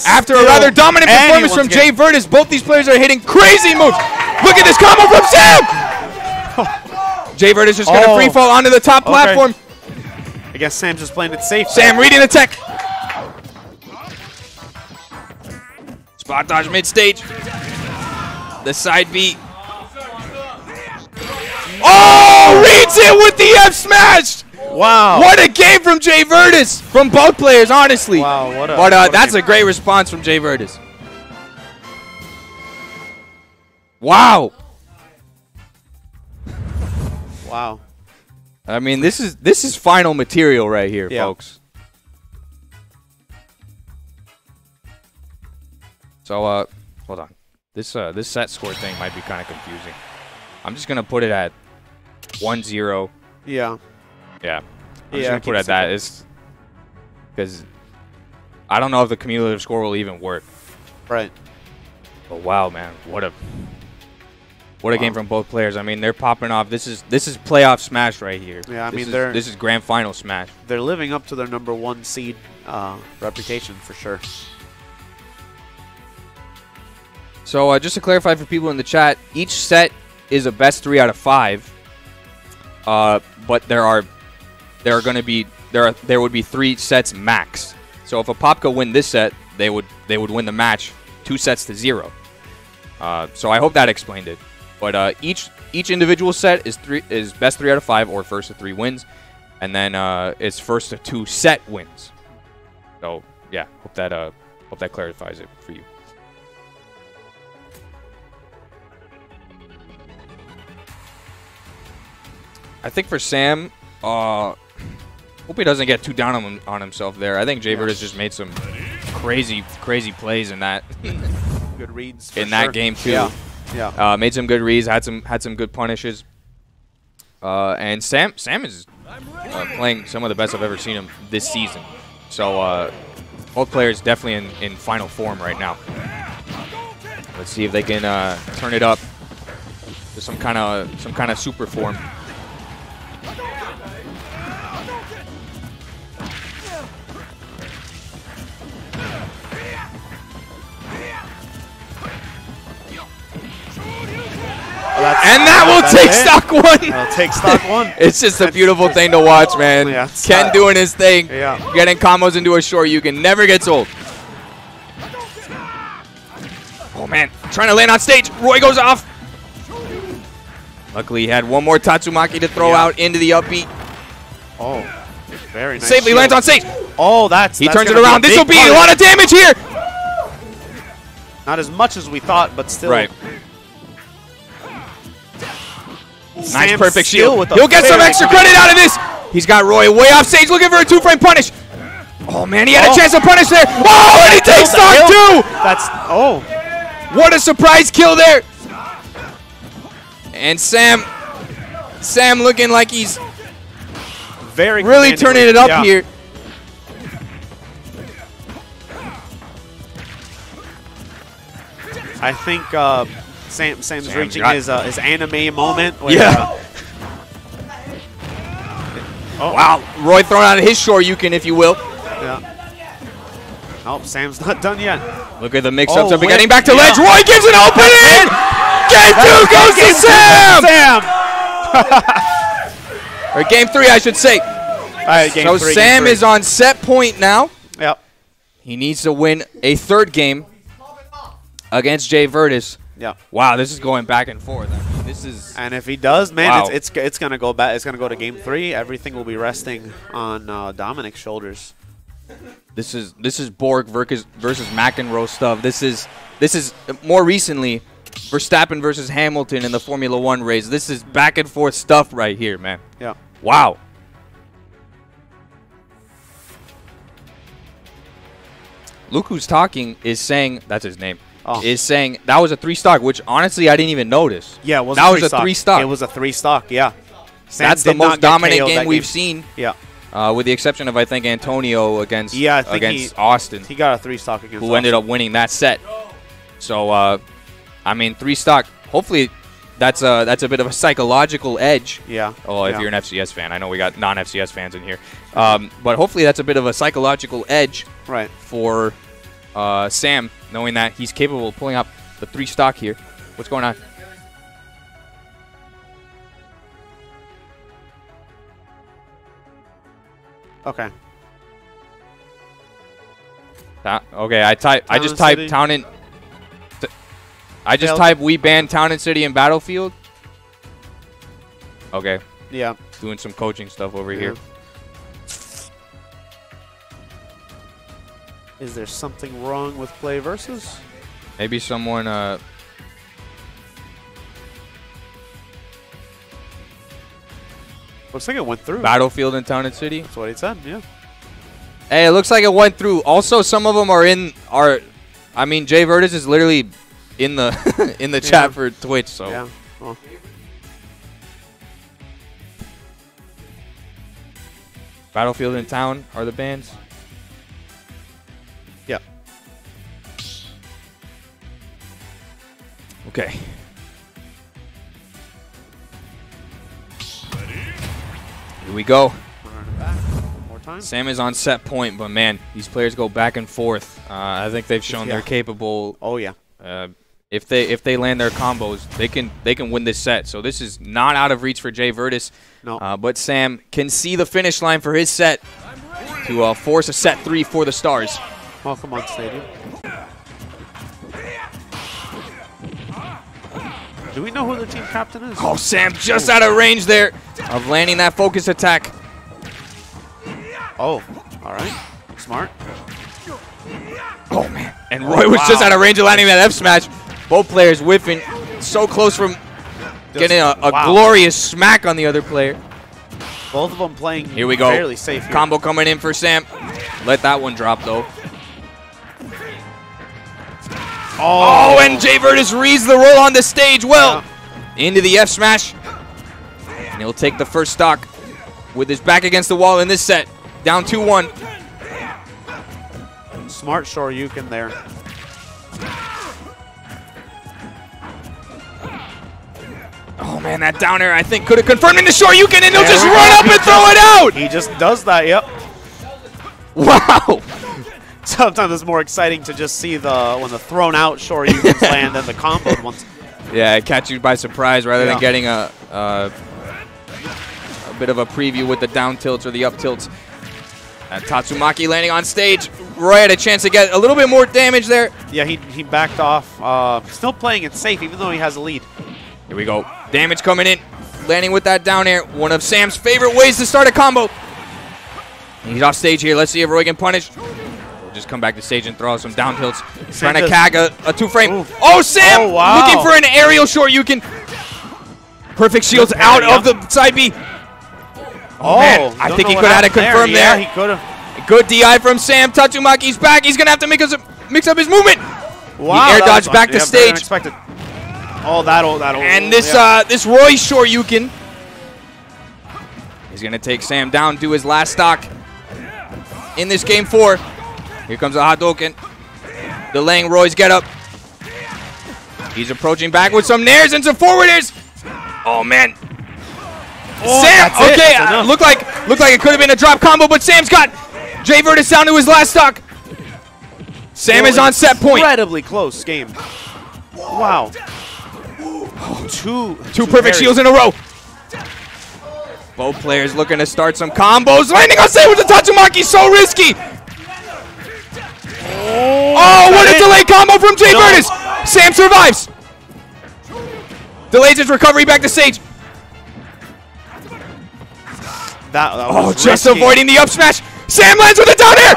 After a rather dominant performance from Jay. Vertis, both these players are hitting crazy moves. Look at this combo from Sam! Jay Vertis just going to Oh. free fall onto the top Okay. platform. I guess Sam's just playing it safe. Sam reading the tech. Spot dodge mid stage. The side B. Oh, reads it with the F smash. Wow. What a game from Jay Vertis from both players, honestly. Wow, what a- But uh, what a that's game. a great response from Jay Vertis. Wow. Wow. I mean, this is this is final material right here, Yeah. folks. So, uh, hold on. This uh, this set score thing might be kind of confusing. I'm just gonna put it at 1-0. Yeah. Yeah. I'm Yeah, just gonna put it at that. It's because I don't know if the cumulative score will even work. Right. But wow, man, what a what a game from both players. I mean, they're popping off. This is this is playoff smash right here. Yeah, I This mean, is- they're- this is grand final smash. They're living up to their number one seed uh, reputation for sure. So uh, just to clarify for people in the chat, each set is a best three out of five. uh, but there are there are going to be there are there would be three sets max. So if a Apopka win this set, they would they would win the match two sets to zero. Uh, so I hope that explained it. But uh, each each individual set is three is best three out of five or first to three wins, and then uh, it's first to two set wins. So yeah, hope that uh hope that clarifies it for you. I think for Sam, uh, hope he doesn't get too down on, on himself there. I think Jay Bird has just made some crazy, crazy plays in that Good reads in that sure. game too. Yeah. Yeah. Uh, made some good reads, had some had some good punishes. Uh, and Sam Sam is uh, playing some of the best I've ever seen him this season. So uh, both players definitely in, in final form right now. Let's see if they can uh, turn it up to some kind of some kind of super form. And that will take it. stock one. That'll take stock one. It's just a beautiful thing to watch, man. Yeah, Ken doing his thing, Yeah. getting combos into a short. You can never get sold. Oh man, trying to land on stage. Roy goes off. Luckily, he had one more Tatsumaki to throw Yeah. out into the up B. Oh, very nice. Safely shield. lands on stage. Oh, that's. He that's turns it around. This will be a lot of damage here. Not as much as we thought, but still. Right. Nice, perfect shield. With He'll get some extra credit out of this. He's got Roy way off stage looking for a two-frame punish. Oh man, he had a Oh. chance to punish there. Oh, and he takes stock too. That's. Oh. What a surprise kill there. And Sam, Sam looking like he's Very. really turning it up Yeah. here. I think uh, Sam Sam's Sam reaching his uh, his anime moment. Where, Yeah. uh, oh, Wow, Roy throwing out of his Shoryuken, if you will. Yeah. Nope, Sam's not done yet. Look at the mix-ups Oh, up and whip. getting back to Yeah. ledge. Roy gives an opening. Game two goes to Sam. Sam. Or game three, I should say. All right, game so three, Sam is on set point now. Yep. He needs to win a third game against Jay Vertis. Yep. Wow, this is going back and forth. I mean, this is And if he does, man, Wow. it's, it's it's gonna go back. It's gonna go to game three. Everything will be resting on uh, Dominic's shoulders. This is this is Borg versus versus McEnroe stuff. This is this is more recently Verstappen versus Hamilton in the Formula One race. This is back and forth stuff right here, man. Yeah. Wow. Luke, who's talking, is saying that's his name. Oh. Is saying that was a three stock, which honestly I didn't even notice. Yeah, it was that a was a stock. three stock. It was a three stock. Yeah. Sam that's the most dominant KO'd game we've seen, Yeah. uh, with the exception of I think Antonio against Yeah, against he- Austin. He got a three stock against. who ended up winning that set. So, uh, I mean, three stock. Hopefully, that's a that's a bit of a psychological edge. Yeah. Oh, if yeah. you're an FCS fan, I know we got non-FCS fans in here, um, but hopefully that's a bit of a psychological edge right. for uh, Sam, knowing that he's capable of pulling up the three stock here. What's going on? Okay. Ta- okay, I type. I just type town and. I just typed we ban town and city and battlefield. Okay, Yeah. doing some coaching stuff over Yeah. here. Is there something wrong with PlayVS? Maybe someone. Uh, Looks like it went through. Battlefield in Town and City. That's what he said. Yeah. Hey, it looks like it went through. Also, some of them are in our. I mean, Jay Vertis is literally in the in the Yeah. chat for Twitch. So Yeah. Well, Battlefield in Town are the bands. Okay. Here we go. We're running it back. One more time. Sam is on set point, but man, these players go back and forth. Uh, I think they've shown Yeah. they're capable Oh yeah. uh, If they if they land their combos, they can they can win this set. So this is not out of reach for Jay Virtus. No. Uh, but Sam can see the finish line for his set to uh, force a set three for the Stars. Pokémon Stadium. Do we know who the team captain is? Oh, Sam just out of range there of landing that focus attack. Oh, all right. Smart. Oh, man. And Roy was just out of range of landing that F smash. Both players whiffing so close from getting a, a Wow. glorious smack on the other player. Both of them playing Here we go. fairly safe here. Combo coming in for Sam. Let that one drop, though. Oh. oh, and Jay Virtus reads the roll on the stage well. Into the F smash. And he'll take the first stock with his back against the wall in this set. Down 2 1. Smart Shoryuken there. Oh, man, that down air I think could have confirmed into Shoryuken, and he'll There just run up and throw it out. He just does that, yep. Wow. Sometimes it's more exciting to just see the when the thrown out Shoryukens land than the comboed ones. Yeah, catch you by surprise rather Yeah. than getting a, a a bit of a preview with the down tilts or the up tilts. And Tatsumaki landing on stage. Roy had a chance to get a little bit more damage there. Yeah, he, he backed off. Uh, still playing it safe, even though he has a lead. Here we go. Damage coming in. Landing with that down air. One of Sam's favorite ways to start a combo. He's off stage here. Let's see if Roy can punish. Just come back to stage and throw some down tilts. Trying to cag a, a two frame. Ooh. Oh, Sam! Oh, wow. Looking for an aerial short. You can. Perfect shields Good out of the side B. Oh, man, I think he could have had a confirm Yeah, there. he could have. Good DI from Sam. Tatsumaki's back. He's going to have to make us mix up his movement. Wow, air that dodged back to yeah, stage. Unexpected. Oh, that'll that'll. And this yeah. uh, this Roy Shoryuken is going to take Sam down do his last stock in this game four. Here comes a Hadoken. Delaying Roy's get up. He's approaching back with some nairs and some forward airs. Oh, man. Oh, Sam, okay, uh, looked like looked like it could have been a drop combo, but Sam's got Jay Virtus down to his last stock. Sam is on set point. Incredibly close game. Wow. Two Two perfect shields in a row. Both players looking to start some combos. Landing on stage with the Tatsumaki, so risky. Oh, oh, what a delayed combo from Jay No. Virtus. Sam survives. Delays his recovery back to stage. That, that Oh, just risky. avoiding the up smash. Sam lands with a down air.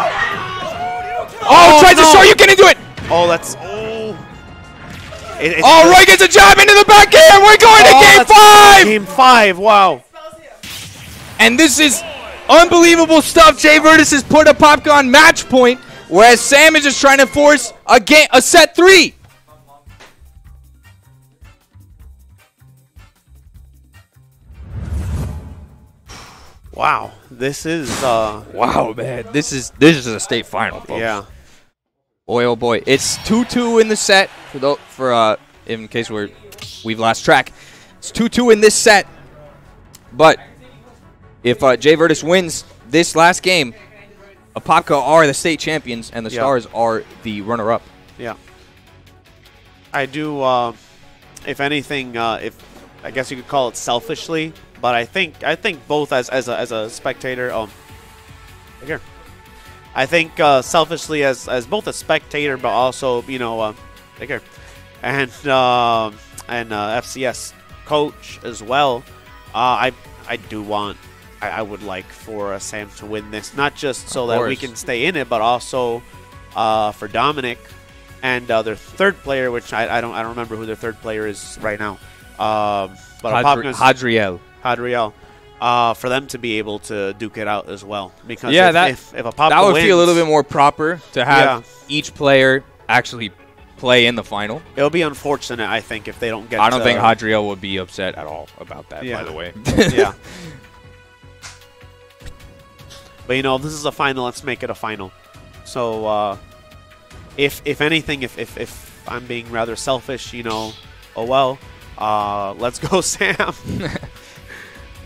Oh, Oh, tries no. to Shoryuken into it. Oh, that's. Oh. It- Oh, Roy gets a jab into the back air. We're going to Oh, game five. Game five. Wow. And this is unbelievable stuff. Jay Virtus has put a Popcorn match point, whereas Sam is just trying to force a game, a set three. Wow. This is. uh Wow, man, this is this is a state final, folks. Yeah. Boy, oh boy, it's two-two in the set for the for uh in case we're we've lost track. It's two-two in this set, but if uh, Jay Virtus wins this last game, Apopka are the state champions and the Yeah. Stars are the runner-up. Yeah. I do. Uh, if anything, uh, if I guess you could call it selfishly, but I think I think both as as a, as a spectator. Um, right here. I think uh, selfishly as as both a spectator, but also you know, uh, right here, and uh, and uh, FCS coach as well. Uh, I I do want. I, I would like for uh, Sam to win this, not just so that we can stay in it, but also uh, for Dominic and uh, their third player, which I, I don't I don't remember who their third player is right now. Um, but Hadri- Hadriel. Hadriel, uh, for them to be able to duke it out as well. Because Yeah, if, that- if, if Apopka That would wins, feel a little bit more proper to have Yeah. each player actually play in the final. It'll be unfortunate, I think, if they don't get. I don't think Hadriel would be upset at all about that, Yeah. by the way. yeah. But you know, this is a final. Let's make it a final. So, uh, if if anything, if, if if I'm being rather selfish, you know, oh well. Uh, let's go, Sam.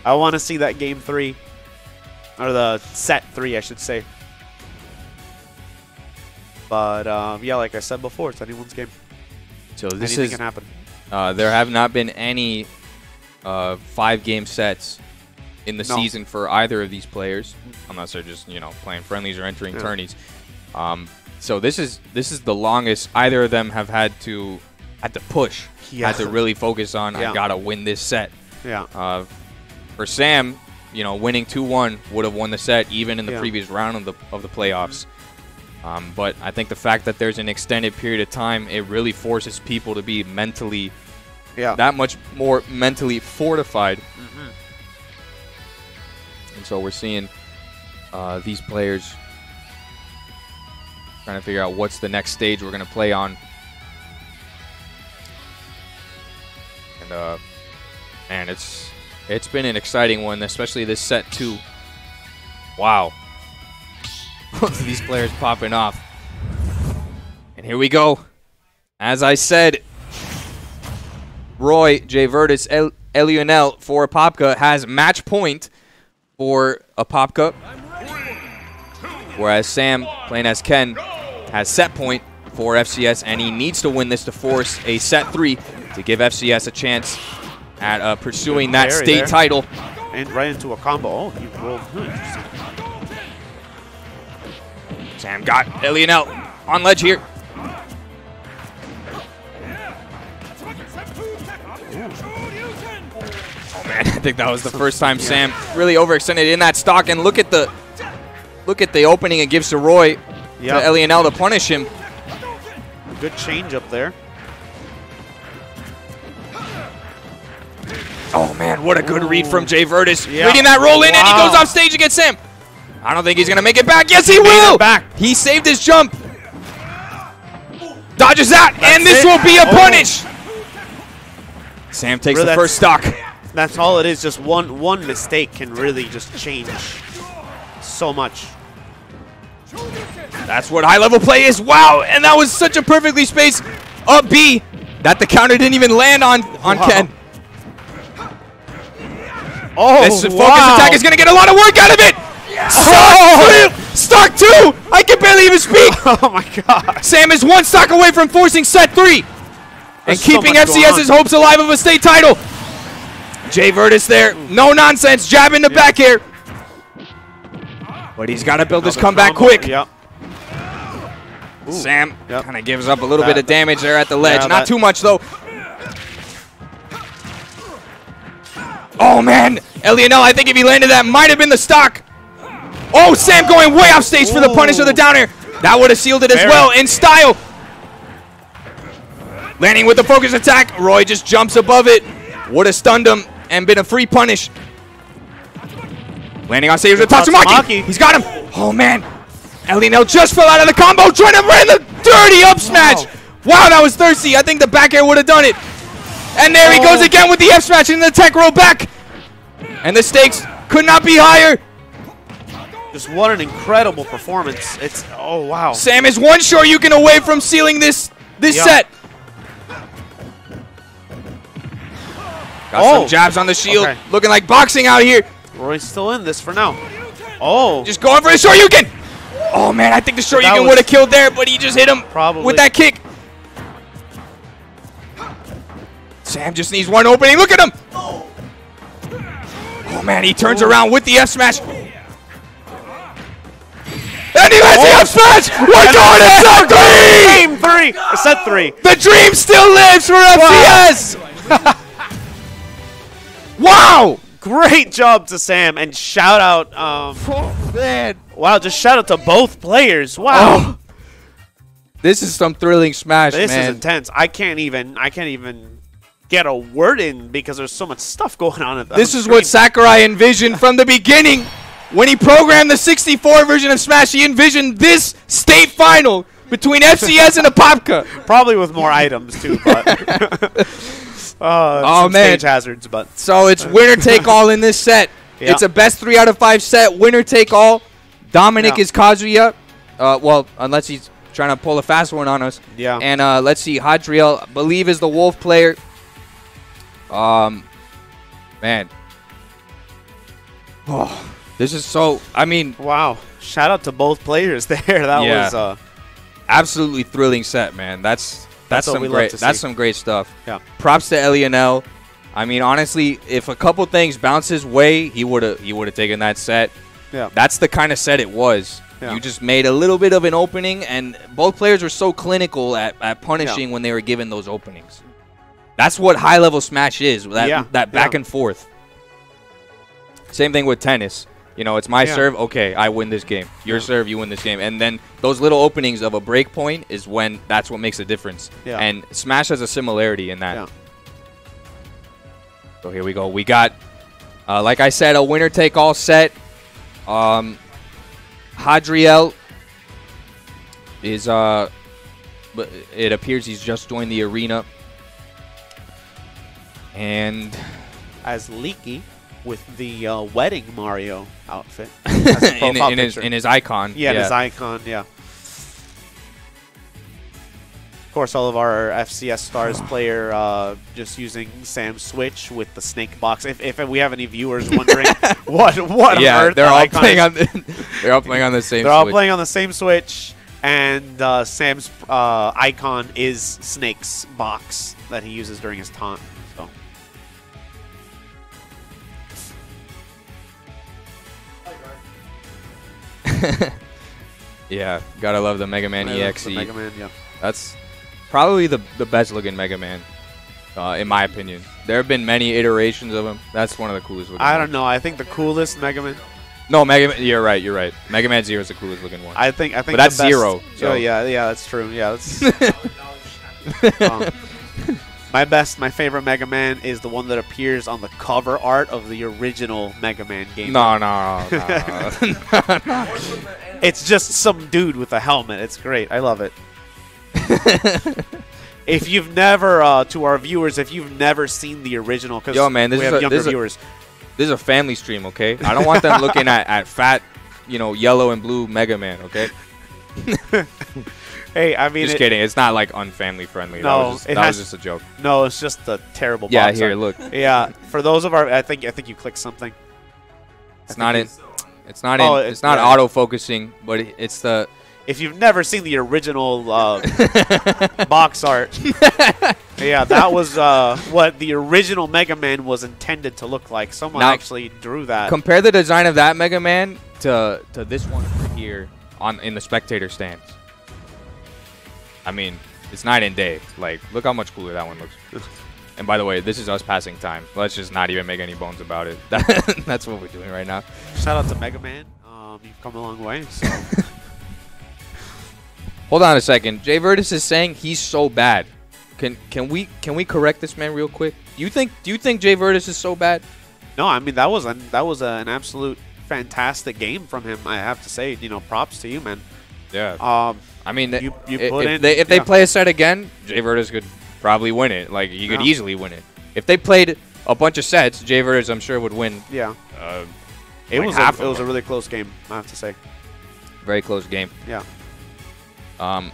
I want to see that game three, or the set three, I should say. But um, yeah, like I said before, it's anyone's game. So this Anything is can happen. uh, there have not been any uh, five game sets in the No. season for either of these players, unless they're just you know playing friendlies or entering Yeah. tourneys. Um, so this is this is the longest either of them have had to had to push, Yeah. had to really focus on. Yeah. I gotta win this set. Yeah. Uh, for Sam, you know, winning two one would have won the set even in the Yeah. previous round of the of the playoffs. Um, but I think the fact that there's an extended period of time, it really forces people to be mentally Yeah. that much more mentally fortified. Mm-hmm. And so we're seeing uh, these players trying to figure out what's the next stage we're going to play on. And uh, man, it's it's been an exciting one, especially this set two. Wow, both of these players popping off. And here we go. As I said, Roy, J. Vertis, El- Elionel for Apopka has match point for Apopka. Whereas Sam, playing as Ken, has set point for FCS, and he needs to win this to force a set three to give FCS a chance at uh, pursuing that state there. title. And right into a combo. Oh, he rolled. Sam got Elionel on ledge here. Think that was the first time Sam really overextended in that stock. And look at the look at the opening it gives to Roy Yeah. to Elionel to punish him. Good change up there. Oh man, what a good read from Jay Vertis. Yeah. Reading that roll in, and he goes off stage against Sam. I don't think he's gonna make it back. Yes, he made will. back. He saved his jump. Dodges that, and this it. will be a Oh. punish. Sam takes the first stock. That's all it is. Just one one mistake can really just change so much. That's what high level play is. Wow, and that was such a perfectly spaced up B that the counter didn't even land on on Wow. Ken. Oh, This focus wow. attack is going to get a lot of work out of it. Stock, oh. two, stock two. I can barely even speak. Oh my god. Sam is one stock away from forcing set three and There's so keeping going FCS's hopes alive of a state title. Jay Vertis there, no nonsense, jab in the back here. But he's got to build this Another comeback combo. quick. Yep. Sam Yep. kind of gives up a little That- bit of damage there at the ledge. Yeah, Not that- too much though. Oh man, Elionel, I think if he landed that, might have been the stock. Oh, Sam going way off stage for the punish of the Ooh. down air. That would have sealed it as Very. well in style. Landing with the focus attack. Roy just jumps above it. Would have stunned him and been a free punish. Landing on stage with Tatsumaki. He's got him. Oh man. Elionel just fell out of the combo, trying to land the dirty up smash. Wow, that was thirsty. I think the back air would have done it. And there he goes Oh. again with the F smash and the tech roll back. And the stakes could not be higher. Just what an incredible performance. It's oh wow. Sam is one Shoryuken away from sealing this this Yeah. set. Got Oh. some jabs on the shield, Okay. looking like boxing out here. Roy's still in this for now. Oh, Just going for the Shoryuken. Oh man, I think the Shoryuken would have killed there, but he just hit him Probably. with that kick. Sam just needs one opening. Look at him. Oh man, he turns around with the F smash. And he lands the F smash. We're going to set three. game three. Set three. The dream still lives for FCS. wow. Great job to Sam and shout out. Um, man. wow, just shout out to both players. Wow. Oh. This is some thrilling smash, This man. is intense. I can't even. I can't even get a word in because there's so much stuff going on. At the This on is what. Sakurai envisioned from the beginning. When he programmed the 64 version of Smash, he envisioned this state final between FCS and Apopka. probably with more items too, but. uh, Oh, man. stage hazards, but So it's winner take all in this set. Yeah. It's a best three out of five set. Winner take all. Dominic Yeah. is Kazuya. Uh, well, unless he's trying to pull a fast one on us. yeah. And uh, let's see, Hadriel, I believe, is the Wolf player. Um, man. Oh, this is so. I mean, wow. Shout out to both players there. That Yeah. was uh, absolutely thrilling set, man. That's That's, some great. That's see. some great stuff. Yeah. Props to Lionel. I mean, honestly, if a couple things bounce his way, he would have he would have taken that set. Yeah. That's the kind of set it was. Yeah. You just made a little bit of an opening, and both players were so clinical at, at punishing when they were given those openings. That's what high level smash is. That Yeah, that back yeah. and forth. Same thing with tennis. You know, it's my Yeah. serve. Okay, I win this game. Your Yeah. serve, you win this game. And then those little openings of a break point is when that's what makes a difference. Yeah. And Smash has a similarity in that. Yeah. So here we go. We got, uh, like I said, a winner take all set. Um, Hadriel is, uh, but it appears he's just joined the arena. And As Leaky with the uh, wedding Mario outfit. In, in his in his icon, yeah, his icon, yeah. Of course, all of our FCS stars player uh, just using Sam's Switch with the snake box. If, if we have any viewers wondering what what yeah, they're all playing is, on the, they're all playing on the same. they're all Switch. playing on the same Switch, and uh, Sam's uh, icon is Snake's box that he uses during his taunt. Yeah, gotta love the Mega Man Yeah, EXE. Mega Man, yeah. That's probably the the best looking Mega Man, uh, in my opinion. There have been many iterations of him. That's one of the coolest looking. I ones. don't know. I think the coolest Mega Man. No, Mega Man. You're right. You're right. Mega Man Zero is the coolest looking one. I think I think. that's the best- zero, so- Yeah, yeah, yeah. That's true. Yeah, that's. um, my best, my favorite Mega Man is the one that appears on the cover art of the original Mega Man game. no, no, no. no. It's just some dude with a helmet. It's great. I love it. if you've never, uh, to our viewers, if you've never seen the original, because Yo, man, this we is have a- younger this is a- viewers. this is a family stream, okay? I don't want them looking at, at fat, you know, yellow and blue Mega Man, okay? hey, I mean, just it- kidding. It's not like unfamily friendly. that No, was just, it that has- was just a joke. no, it's just a terrible. Yeah, box here, art. look. Yeah, for those of our, I think I think you clicked something. It's not in. it's- It's not Oh, in. it- It's not yeah. auto focusing, but it, it's the. If you've never seen the original uh, box art, yeah, that was uh, what the original Mega Man was intended to look like. Someone Now- actually drew that. Compare the design of that Mega Man to to this one here on in the spectator stands. I mean, it's night and day. Like, look how much cooler that one looks. and by the way, this is us passing time. Let's just not even make any bones about it. That's what we're doing right now. Shout out to Mega Man. Um, you've come a long way. So Hold on a second. Jay Vertus is saying he's so bad. Can can we can we correct this man real quick? Do you think do you think Jay Vertus is so bad? no, I mean that was an that was an absolute fantastic game from him. I have to say, you know, props to you, man. Yeah. Um, I mean, You- you if in- they if yeah. they play a set again, Jay Vertus could probably win it. Like he could Yeah. easily win it. If they played a bunch of sets, Jay Vertus I'm sure would win. yeah, Uh, it Like was a, it was a really close game. I have to say. very close game. Yeah. Um,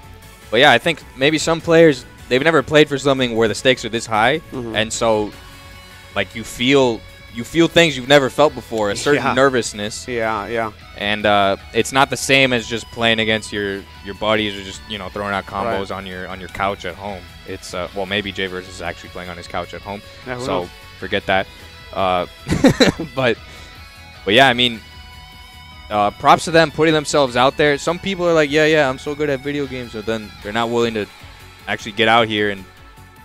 but yeah, I think maybe some players they've never played for something where the stakes are this high, Mhm. and so like you feel you feel things you've never felt before, a certain Yeah. nervousness, Yeah, yeah, and uh, it's not the same as just playing against your your buddies or just you know throwing out combos Right. on your on your couch at home. It's uh, well maybe Jay versus is actually playing on his couch at home, yeah so knows? forget that. Uh, but but yeah, I mean. Uh, props to them putting themselves out there. Some people are like, "Yeah, yeah, I'm so good at video games," but then they're not willing to actually get out here and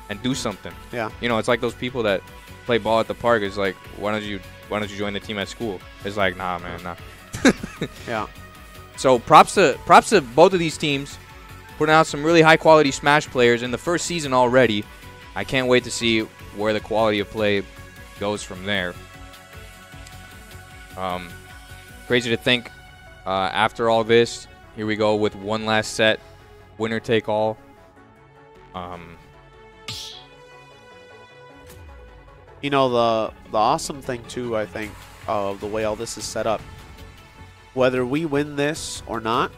and do something. Yeah. You know, it's like those people that play ball at the park. It's like, why don't you why don't you join the team at school? It's like, nah, man, nah. Yeah. So props to props to both of these teams, putting out some really high quality Smash players in the first season already. I can't wait to see where the quality of play goes from there. Um, crazy to think. Uh, after all this, here we go with one last set, winner take all. Um, You know the the awesome thing too, I think, of the way all this is set up. Whether we win this or not,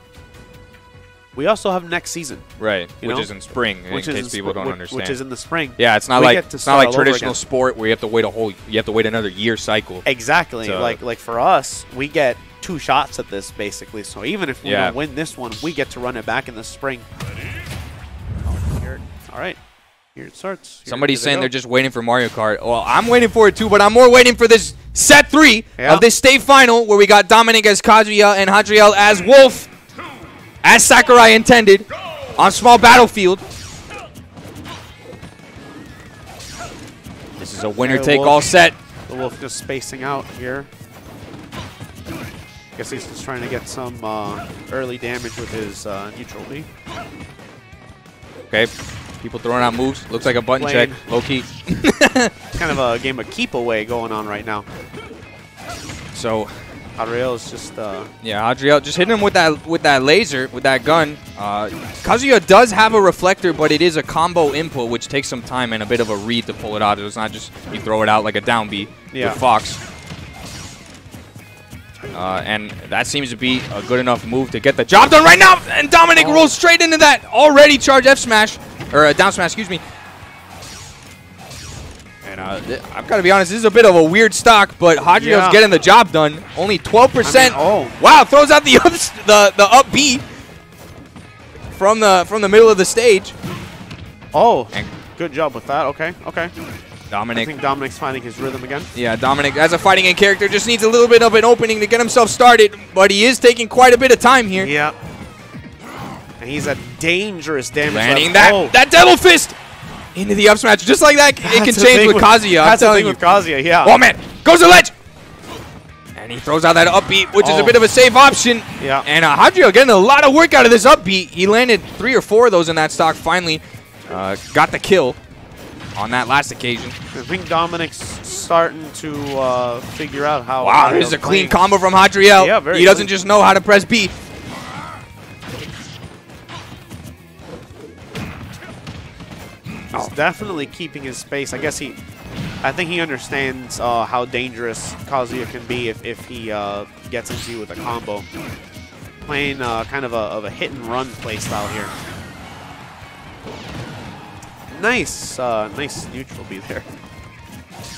we also have next season, right, You which know? is in spring, in which is case in people spr- don't which, understand. which is in the spring. yeah, it's not we like it's not like start all over traditional sport where you have to wait a whole, you have to wait another year cycle. Exactly. So- like like for us, we get two shots at this basically. So even if we Yeah. don't win this one, we get to run it back in the spring. All right. Here it starts. Here- Somebody's saying they're just waiting for Mario Kart. Well, I'm waiting for it too, but I'm more waiting for this set three Yeah. of this state final where we got Dominic as Kazuya and Hadriel as Wolf, as Sakurai intended, on small battlefield. This is a winner Okay, take Wolf. all set. The wolf just spacing out here. I Guess he's just trying to get some uh, early damage with his uh, neutral B. Okay, people throwing out moves. Looks like a button Playing. check, low key. Kind of a game of keep away going on right now. So Adriel is just uh, Yeah, Adriel, just hitting him with that with that laser, with that gun. Uh, Kazuya does have a reflector, but it is a combo input, which takes some time and a bit of a read to pull it out. It's not just you throw it out like a down B Yeah. with Fox. Uh, and that seems to be a good enough move to get the job done right now. And Dominic Oh. rolls straight into that already charged F smash, or uh, down smash, excuse me. And uh, I've got to be honest, this is a bit of a weird stock, but Hadriel's Yeah. getting the job done. Only 12%. I mean, oh. Wow, throws out the up, the the up B from the from the middle of the stage. oh, And good job with that. Okay, okay. Dominic. I think Dominic's finding his rhythm again. yeah, Dominic as a fighting game character just needs a little bit of an opening to get himself started, but he is taking quite a bit of time here. Yeah. And he's a dangerous damage. Landing that Oh, that devil fist into the up smash, just like that. it can change thing with Kazuya. That's the thing you. with Kazuya. Yeah. Oh man, goes to ledge. And he throws out that up B, which is a Oh. bit of a safe option. Yeah. And uh, Hadriel getting a lot of work out of this up B. He landed three or four of those in that stock. Finally, uh, got the kill on that last occasion. I think Dominic's starting to uh, figure out how. Wow, there's a clean combo from Hadriel. Yeah, very he doesn't clean. just know how to press B. He's definitely keeping his space. I guess he, I think he understands uh, how dangerous Kazuya can be if, if he uh, gets into you with a combo. Playing uh, kind of a, of a hit and run play style here. Nice, uh, nice neutral B there.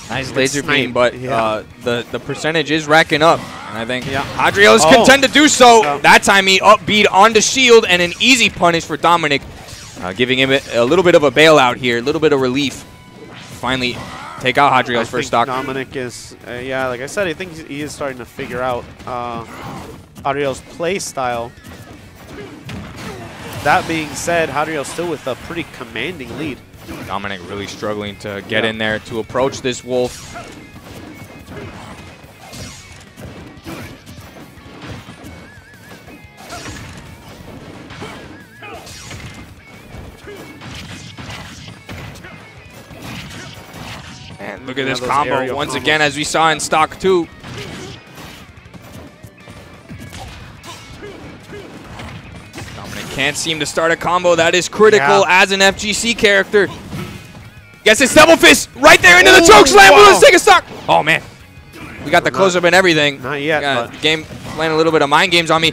Nice laser beam, but yeah. uh, the the percentage is racking up, and I think Yeah. Hadriel is Oh. content to do so. Yeah. That time he up B onto Shield and an easy punish for Dominic, uh, giving him a, little bit of a bailout here, a little bit of relief. Finally, take out Hadriel's first stock. Dominic is, uh, yeah, like I said, I think he is starting to figure out uh, Hadriel's play style. That being said, Hadriel's still with a pretty commanding lead. Dominic really struggling to get Yeah. in there to approach this wolf. And look at this combo once combos. again, as we saw in stock two. Dominic can't seem to start a combo that is critical Yeah. as an FGC character. Guess it's devil fist right there into the choke slam. wow. Let's take a stock. Oh man, we got the close up and everything. not yet, Got game playing a little bit of mind games on me.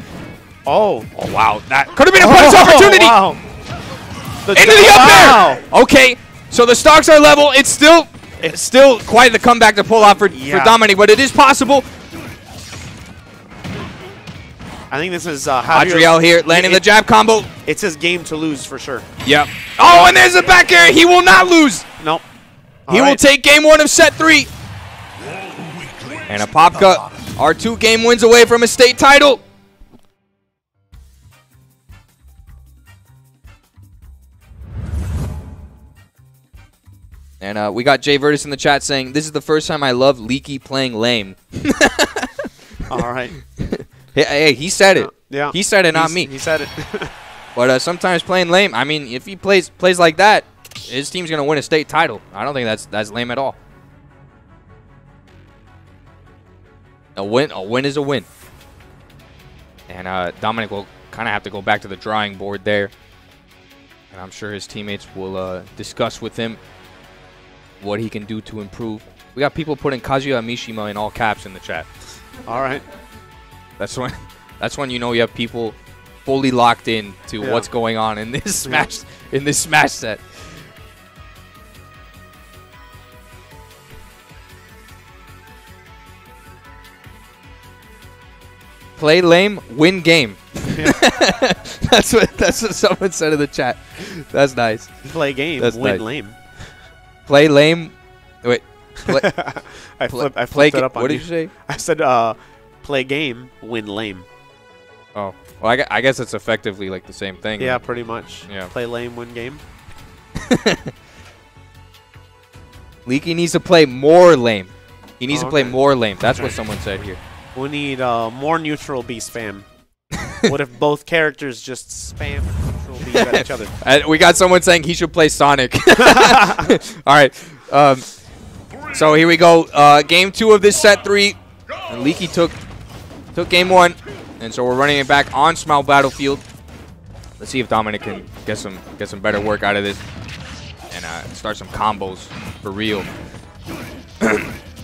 Oh, Oh wow, that could have been a oh, punish opportunity. Wow. Into the up wow. there. Okay, so the stocks are level. It's still it's still quite the comeback to pull off for, Yeah. for Dominic, but it is possible. I think this is uh, Adriel here landing the jab combo. It's his game to lose for sure. Yep. Oh, and there's the back air. He will not lose. Nope. He All will take game one of set three. And Apopka are two game wins away from a state title. And uh, we got Jay Vertis in the chat saying, This is the first time I love Leaky playing lame. All right. Hey, hey, he said it. Yeah. He said it, not He's- me. He said it. But uh, sometimes playing lame. I mean, if he plays plays like that, his team's gonna win a state title. I don't think that's that's lame at all. A win, a win is a win. And uh, Dominic will kind of have to go back to the drawing board there, and I'm sure his teammates will uh, discuss with him what he can do to improve. We got people putting Kazuya Mishima in all caps in the chat. All right. That's when that's when you know you have people fully locked in to Yeah. what's going on in this smash in this smash set. play lame, win game. that's what that's what someone said in the chat. That's nice. Play game, That's win nice. lame. Play lame. Wait. Play, I play, flipped, I play it up on What you. did you say? I said, uh, play game, win lame. Oh, well, I, gue- I guess it's effectively like the same thing. Yeah, pretty much. Yeah. Play lame, win game. Leaky needs to play more lame. He needs Oh, to play more lame. That's what someone said here. We need uh, more neutral B spam. what if both characters just spam at each other? Uh, we got someone saying he should play Sonic. All right. Um, so here we go. Uh, game two of this set three. And Leaky took took game one, and so we're running it back on Small Battlefield. Let's see if Dominic can get some get some better work out of this and uh, start some combos for real.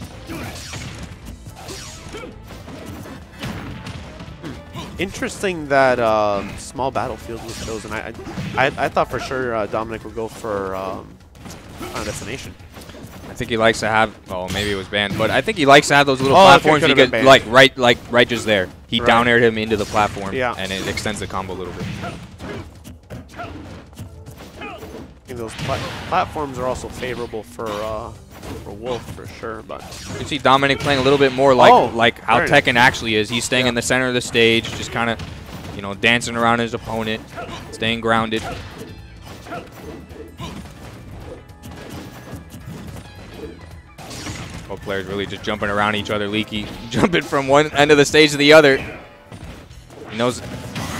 Interesting that um, small battlefield was chosen. I I, I, I thought for sure uh, Dominic would go for um, Final Destination. I think he likes to have. Oh, maybe it was banned, but I think he likes to have those little Oh, platforms. could've You been get banned. like right, like right just there. He Right. down aired him into the platform. Yeah. and it extends the combo a little bit. Those pla- platforms are also favorable for uh, for Wolf for sure. But You can see Dominic playing a little bit more like Oh, like how very. Tekken actually is. He's staying Yeah. in the center of the stage, just kind of, you know, dancing around his opponent, staying grounded. Both players really just jumping around each other, leaky, jumping from one end of the stage to the other. He knows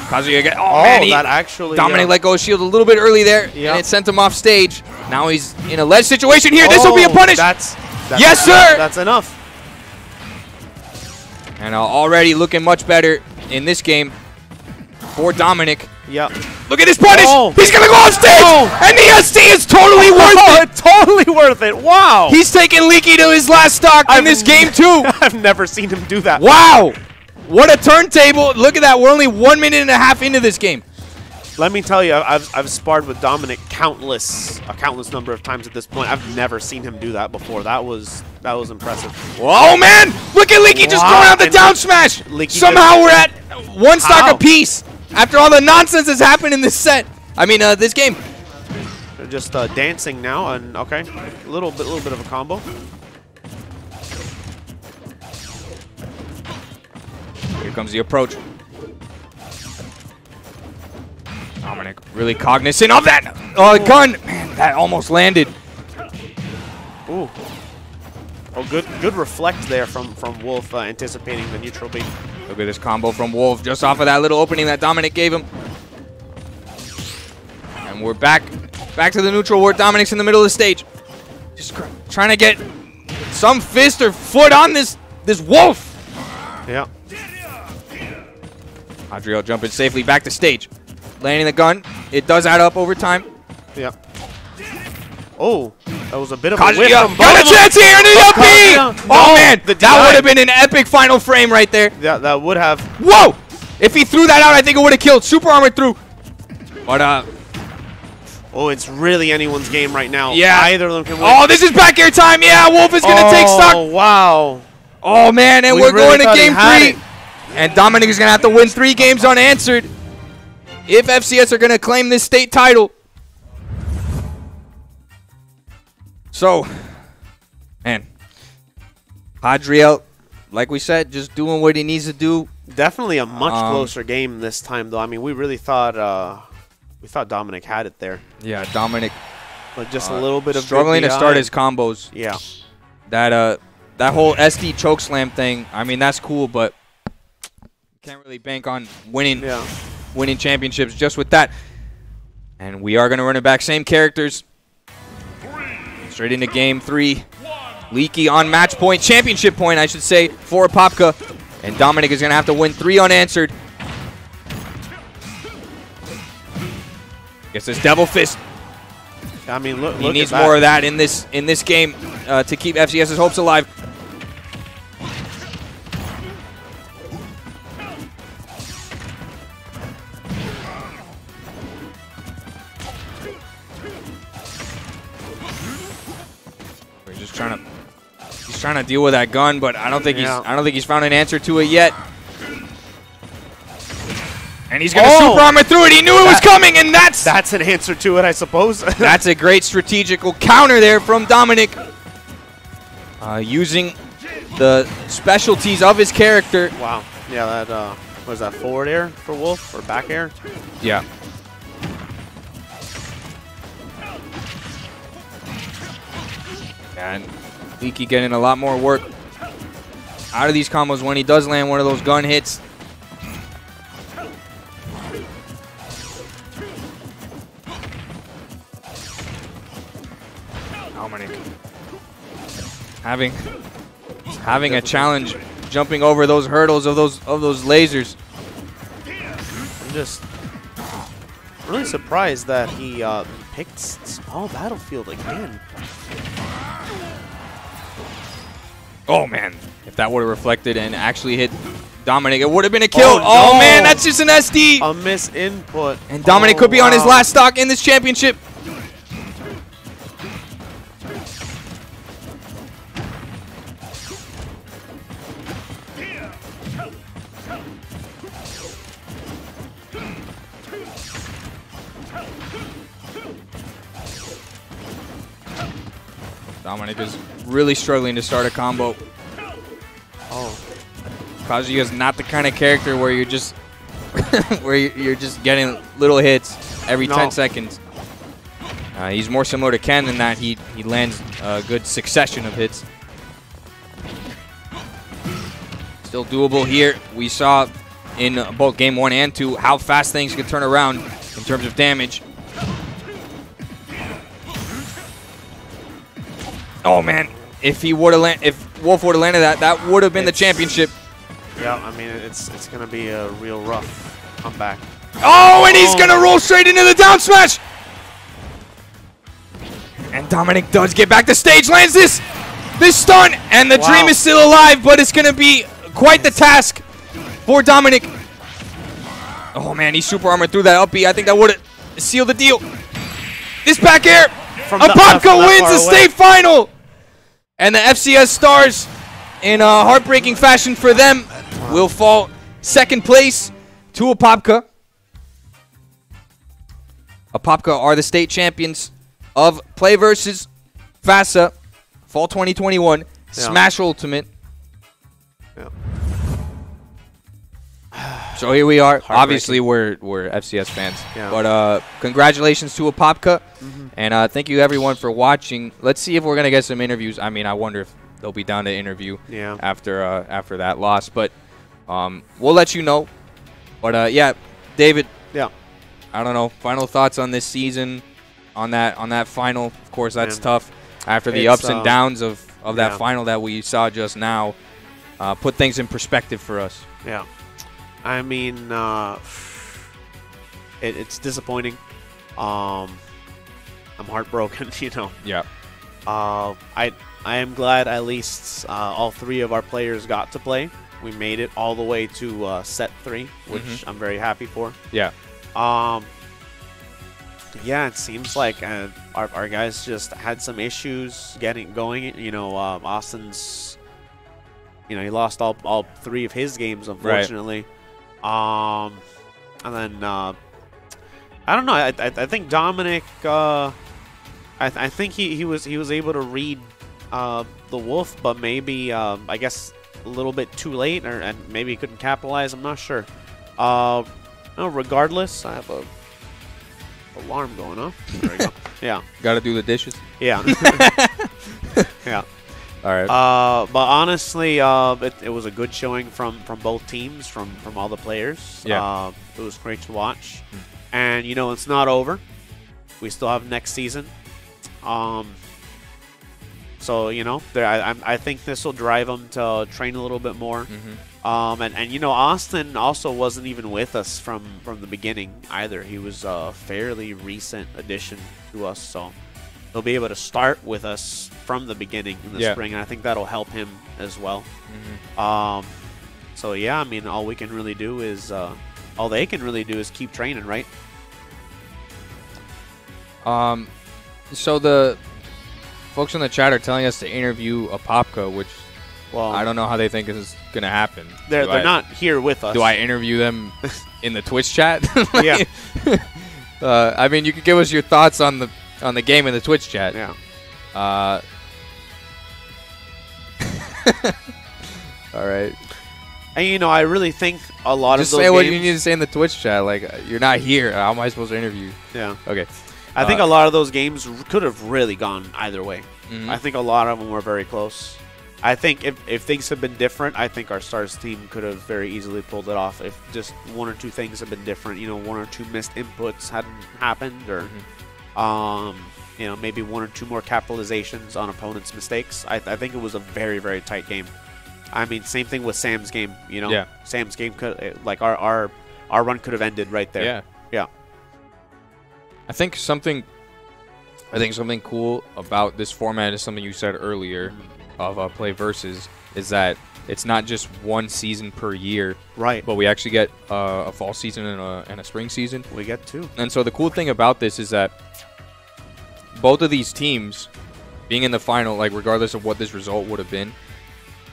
Kazuya get. Oh, oh, man, he, that actually Dominic uh, let go of shield a little bit early there, Yeah. and it sent him off stage. Now he's in a ledge situation here. This will be a oh, punish. That's, that's Yes, sir! That's enough. And uh, already looking much better in this game for Dominic. Yeah. Look at this punish! Oh. He's gonna go on stage! Oh. And the SD is totally worth Oh, it! totally worth it. Wow. He's taking Leaky to his last stock in I've this game too! I've never seen him do that. wow! What a turntable! Look at that, we're only one minute and a half into this game. Let me tell you, I've, I've sparred with Dominic countless, a countless number of times at this point. I've never seen him do that before. That was that was impressive. Oh man! Look at Leaky just Wow, throwing out the and down smash! Leaky Somehow we're at one stock How? apiece after all the nonsense that's happened in this set. I mean, uh, this game. They're just uh, dancing now, and okay, a little bit, little bit of a combo. Here comes the approach. Dominic really cognizant of that uh, gun. Man, that almost landed. Ooh. Oh, good, good reflect there from from Wolf, uh, anticipating the neutral beat. Look at this combo from Wolf just off of that little opening that Dominic gave him. And we're back back to the neutral where Dominic's in the middle of the stage. Just trying to get some fist or foot on this this Wolf. Yeah. Adriel jumping safely back to stage. Landing the gun. It does add up over time. Yeah. Oh, that was a bit of a whiff from got a chance here in the up B! Kazuya, Oh man, the that would have been an epic final frame right there. Yeah, that would have. Whoa! If he threw that out, I think it would have killed. Super armor through. But uh, Oh, it's really anyone's game right now. Yeah. Either of them can win. oh, this is back air time. Yeah, Wolf is gonna take stock. Oh, wow. Oh man, and We we're really going to game three. And Dominic is gonna have to win three games unanswered if FCS are gonna claim this state title. So, man, Hadriel, like we said, just doing what he needs to do. Definitely a much Um, closer game this time, though. I mean, we really thought uh, we thought Dominic had it there, Yeah, Dominic but just uh, a little bit of struggling to start his combos. Yeah. That uh, that whole SD choke slam thing. I mean, that's cool, but can't really bank on winning Yeah. Winning championships just with that. And we are going to run it back. Same characters. Straight into game three. Leaky on match point, championship point, I should say, for Popka. And Dominic is going to have to win three unanswered. Gets this devil fist. I mean, look. He look needs more of that in this in this game uh, to keep FCS's hopes alive. Just trying to he's trying to deal with that gun, but I don't think Yeah. he's I don't think he's found an answer to it yet. And he's going to Oh! super armor through it. He knew it was coming, and that's That's an answer to it, I suppose. that's a great strategical counter there from Dominic. Uh, using the specialties of his character. wow. Yeah, that uh, was that forward air for Wolf or back air? Yeah. And Leaky getting a lot more work out of these combos when he does land one of those gun hits. Dominic having having a challenge jumping over those hurdles of those of those lasers. I'm just really surprised that he uh, picked small battlefield again. Oh man, if that would have reflected and actually hit Dominic, it would have been a kill. Oh, Oh, man, that's just an SD. A miss input. and Dominic Oh, could be on his last stock in this championship. Dominic is really struggling to start a combo. Oh, Kazuya is not the kind of character where you're just where you- you're just getting little hits every No. 10 seconds. Uh, he's more similar to Ken in that he he lands a good succession of hits. Still doable here. We saw in both game one and two how fast things can turn around in terms of damage. Oh man, if he would have land, if Wolf would have landed that, that would have been the championship. yeah. I mean, it's it's gonna be a real rough comeback. Oh, and he's Oh. gonna roll straight into the down smash. And Dominic does get back to stage, lands this, this stun, and the Wow. dream is still alive, but it's gonna be quite the task for Dominic. Oh man, he super armored through that up B. I think that would have sealed the deal. This back air, From Apopka wins the state final, and the FCS stars, in a heartbreaking fashion for them, will fall second place to Apopka. Apopka are the state champions of PlayVS FASA Fall 2021 Smash Ultimate. Yeah. So here we are. Obviously, we're we're FCS fans. Yeah. But uh, congratulations to Apopka, and uh, thank you everyone for watching. Let's see if we're gonna get some interviews. I mean, I wonder if they'll be down to interview Yeah. after uh, after that loss, but um, we'll let you know. But uh, yeah, David, Yeah. I don't know. Final thoughts on this season, on that on that final. Of course, that's Man. tough after the It's, ups and um, downs of of that final that we saw just now. Uh, put things in perspective for us. Yeah. I mean, uh, it, it's disappointing. Um, I'm heartbroken, you know. Yeah. Uh, I I am glad at least uh, all three of our players got to play. We made it all the way to uh, set three, which Mhm. I'm very happy for. Yeah. Um, yeah, it seems like uh, our, our guys just had some issues getting going. You know, um, Austin's, you know, he lost all, all three of his games, unfortunately. Um, and then uh, I don't know. I, I, I think Dominic. Uh, I, th- I think he, he was he was able to read uh, the wolf, but maybe um, I guess a little bit too late, or and maybe he couldn't capitalize. I'm not sure. Uh, no, regardless, I have a alarm going off. There we go. yeah, Got to do the dishes. yeah, yeah. All right. Uh, but honestly, uh, it, it was a good showing from, from both teams, from, from all the players. Yeah. Uh, it was great to watch. And, you know, it's not over. We still have next season. Um, so, you know, there, I, I'm- think this will drive them to train a little bit more. Mhm. Um, and, and, you know, Austin also wasn't even with us from, from the beginning either. He was a fairly recent addition to us. So he'll be able to start with us from the beginning in the Yeah. spring. And I think that'll help him as well. Mhm. Um, so yeah, I mean, all we can really do is, uh, all they can really do is keep training, right? Um, so the folks in the chat are telling us to interview Apopka, which Well, I don't know how they think is gonna happen. They're Do they're I- not here with us. Do I interview them in the Twitch chat? Yeah. uh, I mean, you could give us your thoughts on the on the game in the Twitch chat. Yeah. Uh, all right. And you know, I really think a lot Just of those say what games, you need to say in the Twitch chat. Like, uh, you're not here. How am I supposed to interview? Yeah. Okay. I think Uh, a lot of those games r- could have really gone either way. Mm -hmm. I think a lot of them were very close. I think if, if things had been different, I think our Stars team could have very easily pulled it off. If just one or two things had been different, you know, one or two missed inputs hadn't happened, or Mm-hmm. Um, you know, maybe one or two more capitalizations on opponents' mistakes. I, I think it was a very very tight game. I mean, same thing with Sam's game. You know, Yeah. Sam's game could eh, like our our our run could have ended right there. Yeah. Yeah. I think something. I think something cool about this format is something you said earlier of uh, PlayVS is that it's not just one season per year, Right. but we actually get uh, a fall season and a, and a spring season. We get two. And so the cool thing about this is that both of these teams being in the final, like regardless of what this result would have been,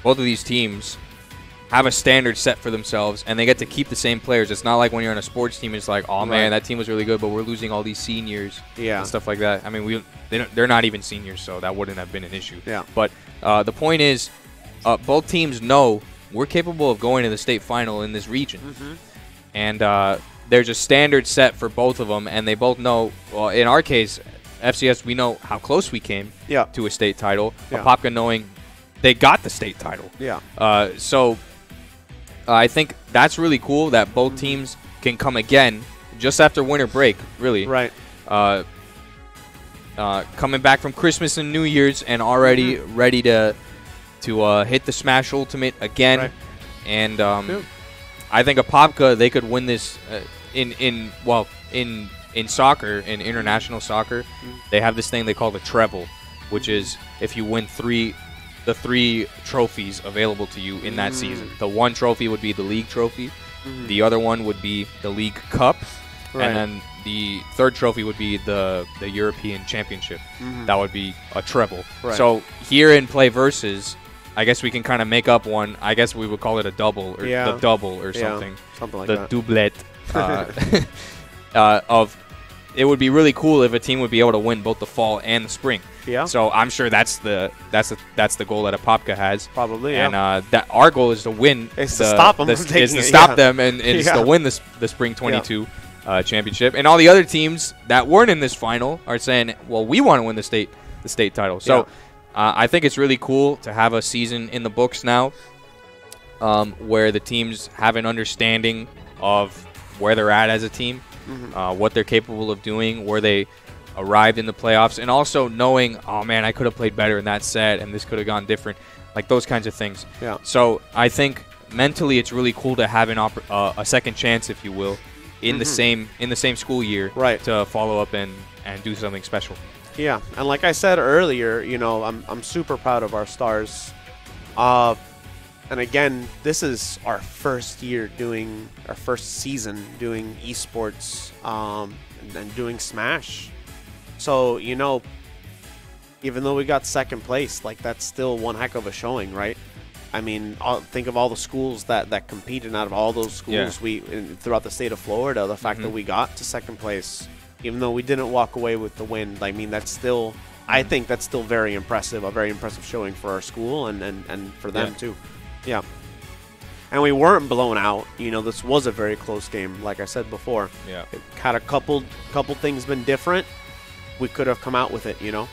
both of these teams have a standard set for themselves and they get to keep the same players. It's not like when you're on a sports team, it's like, oh Right. man, that team was really good, but we're losing all these seniors Yeah. and stuff like that. I mean, we they don't, they're not even seniors, so that wouldn't have been an issue. Yeah. But uh, the point is, uh, both teams know we're capable of going to the state final in this region Mm-hmm. and uh, there's a standard set for both of them, and they both know. Well, in our case, FCS, we know how close we came Yeah. to a state title. Yeah. Apopka knowing they got the state title. Yeah. Uh, so uh, I think that's really cool that both Mm-hmm. teams can come again just after winter break. Really, Right. uh, uh, coming back from Christmas and New Year's and already Mm-hmm. ready to to uh, hit the Smash Ultimate again. Right. And um, I think Apopka they could win this uh, in in well in in soccer in international soccer. Mm-hmm. They have this thing they call the treble, which is if you win three the three trophies available to you in that Mm. season. The one trophy would be the league trophy. Mhm. The other one would be the league cup, Right. and then the third trophy would be the the European Championship. Mhm. That would be a treble. Right. So here in PlayVS, I guess we can kind of make up one. I guess we would call it a double or Yeah. the double or Yeah, something. Something like the that. doublet uh, uh, of. It would be really cool if a team would be able to win both the fall and the spring. yeah. So I'm sure that's the that's the that's the goal that Apopka has. Probably. And yeah. uh, that our goal is to win. Is to the- stop 'em the- is to it, stop yeah. them and, and Yeah. to win this the spring 22 uh, championship. And all the other teams that weren't in this final are saying, "Well, we want to win the state the state title." So uh, I think it's really cool to have a season in the books now, um, where the teams have an understanding of where they're at as a team, Mhm. uh, what they're capable of doing, where they arrived in the playoffs, and also knowing, oh man, I could have played better in that set, and this could have gone different, like those kinds of things. Yeah. So I think mentally, it's really cool to have an oppor- uh, a second chance, if you will, in the Mhm. same in the same school year, Right. to follow up and and do something special. Yeah, and like I said earlier, you know, I'm I'm super proud of our stars. Uh, and again, this is our first year doing our first season doing esports um, and, and doing Smash. So you know, even though we got second place, like that's still one heck of a showing, right? I mean, all, think of all the schools that that competed. Out of all those schools, Yeah. we in, throughout the state of Florida, the fact that Mhm. we got to second place, even though we didn't walk away with the win, I mean, that's still. I Mhm. think that's still very impressive. A very impressive showing for our school and and, and for them Yeah. too. Yeah. And we weren't blown out. You know, this was a very close game. Like I said before, Yeah. it had a couple couple things been different, we could have come out with it. You know.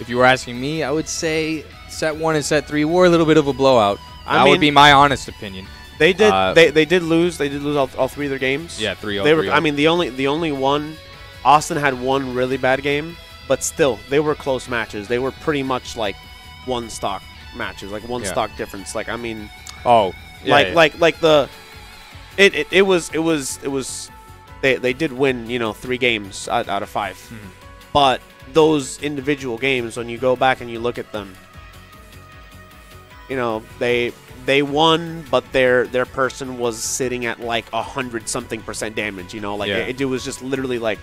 If you were asking me, I would say set one and set three were a little bit of a blowout. I that mean- would be my honest opinion. They did. Uh, they, they did lose. They did lose all, all three of their games. Yeah, three. They were. I mean, the only the only one, Austin had one really bad game, but still, they were close matches. They were pretty much like one stock matches, like one Yeah. stock difference. Like I mean, oh, yeah, like yeah. like like the, it, it it was it was it was, they they did win you know three games out, out of 5 Mhm. but those individual games when you go back and you look at them, you know they they won, but their their person was sitting at like a hundred something percent damage. You know, like Yeah. it, it was just literally like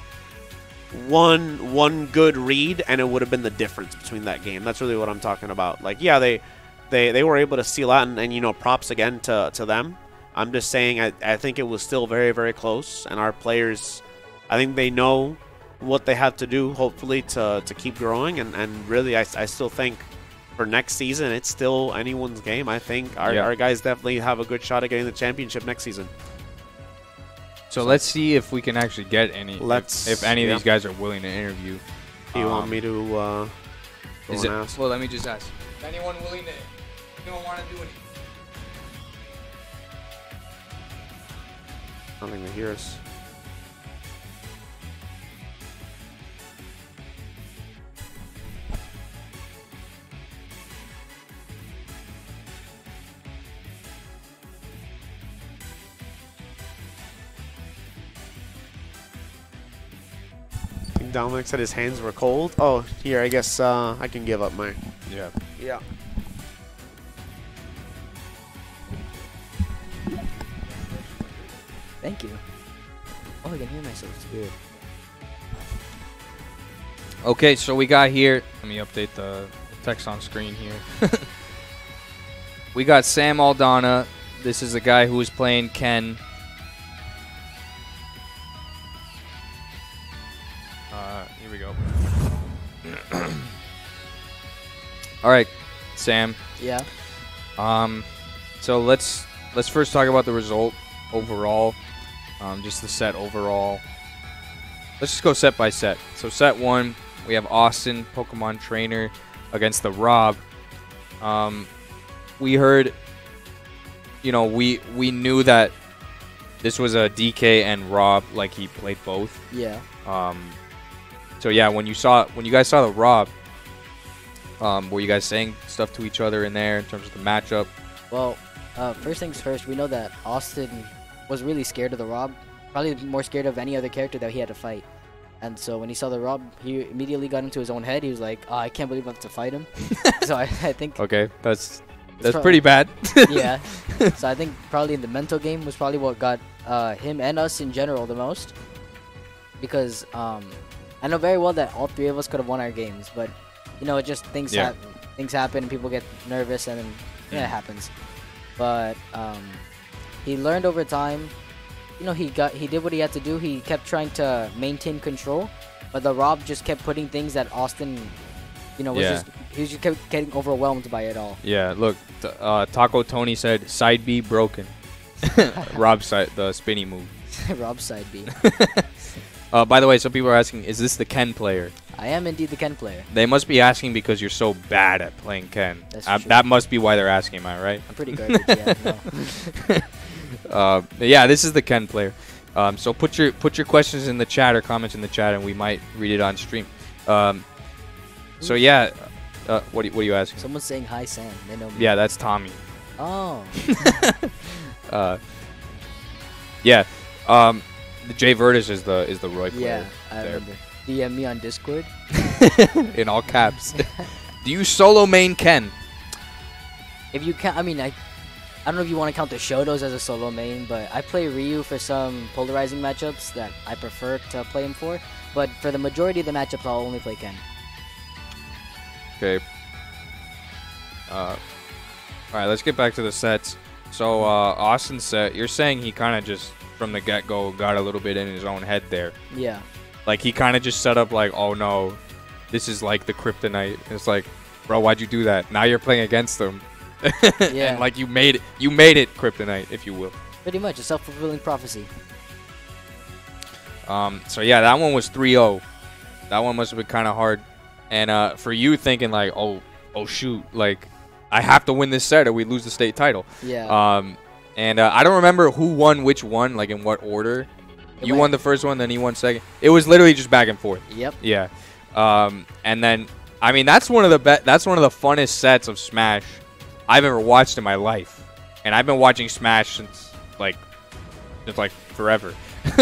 one one good read, and it would have been the difference between that game. That's really what I'm talking about. Like, yeah, they they they were able to seal out, and, and you know, props again to to them. I'm just saying, I, I think it was still very very close, and our players, I think they know what they have to do, hopefully, to to keep growing, and and really, I, I still think. For next season, it's still anyone's game. I think our, Yeah. our guys definitely have a good shot at getting the championship next season. So let's see if we can actually get any. if- Let's- If, any yeah. of these guys are willing to interview. Do you want Um, me to uh, Is it, ask? well, let me just ask. Is anyone willing to? Anyone want to do anything. I don't think they hear us. Think Dominic said his hands were cold. Oh, here, I guess uh, I can give up my. Yeah. Yeah. Thank you. Oh, I can hear myself. It's weird. Okay, so we got here. Let me update the text on screen here. we got Sam Aldana. This is the guy who was playing Ken. All right, Sam. Yeah. Um, so let's let's first talk about the result overall. Um, just the set overall. Let's just go set by set. So set one, we have Austin, Pokemon Trainer, against the Rob. Um, we heard, you know, we we knew that this was a DK and Rob, like he played both. Yeah. Um, so yeah, when you saw when you guys saw the Rob, um, were you guys saying stuff to each other in there in terms of the matchup? Well, uh, first things first, we know that Austin was really scared of the Rob. Probably more scared of any other character that he had to fight. And so when he saw the Rob, he immediately got into his own head. He was like, oh, I can't believe I have to fight him. so I, I think, Okay, that's that's prob- pretty bad. yeah. so I think probably the mental game was probably what got uh, him and us in general the most. Because um, I know very well that all three of us could have won our games, but you know, it just things Yeah. hap- things happen and people get nervous and then yeah, it happens. But um, he learned over time. You know, he got he did what he had to do. He kept trying to maintain control, but the Rob just kept putting things that Austin, you know, was Yeah. just he just kept getting overwhelmed by it all. yeah, look, uh, Taco Tony said side B broken. Rob side the spinny move. Rob's side B. Uh, by the way, some people are asking, is this the Ken player? I am indeed the Ken player. They must be asking because you're so bad at playing Ken. That's Uh, that must be why they're asking, am I right? I'm pretty garbage. yeah, no. Uh, yeah, this is the Ken player. Um, so put your put your questions in the chat or comments in the chat, and we might read it on stream. Um, so yeah, uh, what are, you- what are you asking? Someone's saying hi, Sam. They know me. Yeah, that's Tommy. Oh. Uh, yeah, um, Jay Vertis is the is the Roy player. yeah, I there. remember. DM me on Discord. in all caps. Do you solo main Ken? If you can, I mean, I, I don't know if you want to count the Shotos as a solo main, but I play Ryu for some polarizing matchups that I prefer to play him for. But for the majority of the matchups, I'll only play Ken. Okay. Uh, all right, let's get back to the sets. So uh, Austin's set, you're saying he kind of just from the get go got a little bit in his own head there. Yeah. Like he kind of just set up like, oh no, this is like the kryptonite. It's like, bro, why'd you do that? Now you're playing against them. Yeah. and like you made it, you made it kryptonite, if you will. Pretty much a self fulfilling prophecy. Um, so yeah, that one was 3-0. That one must have been kind of hard. And uh, for you thinking like, oh, oh shoot, like I have to win this set or we lose the state title. Yeah. Um, and uh, I don't remember who won which one, like in what order. It You went- won the first one, then he won second. It was literally just back and forth. yep. Yeah. Um, and then I mean that's one of the be- that's one of the funnest sets of Smash I've ever watched in my life. And I've been watching Smash since like since like forever.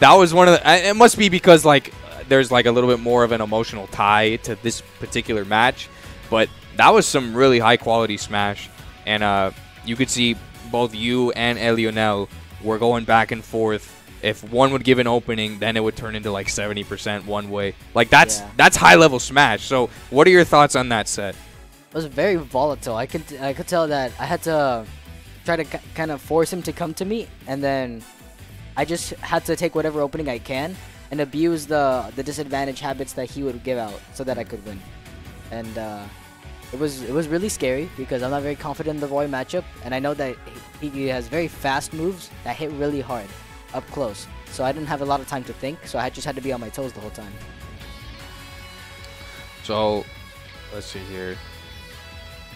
that was one of the it must be because like there's like a little bit more of an emotional tie to this particular match, but that was some really high quality Smash and uh you could see both you and Elionel were going back and forth. If one would give an opening, then it would turn into like 70% one way. Like that's Yeah. that's high level Smash. So, what are your thoughts on that set? It was very volatile. I could I could tell that I had to try to k- kind of force him to come to me, and then I just had to take whatever opening I can and abuse the the disadvantage habits that he would give out so that I could win. And uh, it was it was really scary because I'm not very confident in the Roy matchup, and I know that he, he has very fast moves that hit really hard up close. So I didn't have a lot of time to think, so I just had to be on my toes the whole time. So, let's see here.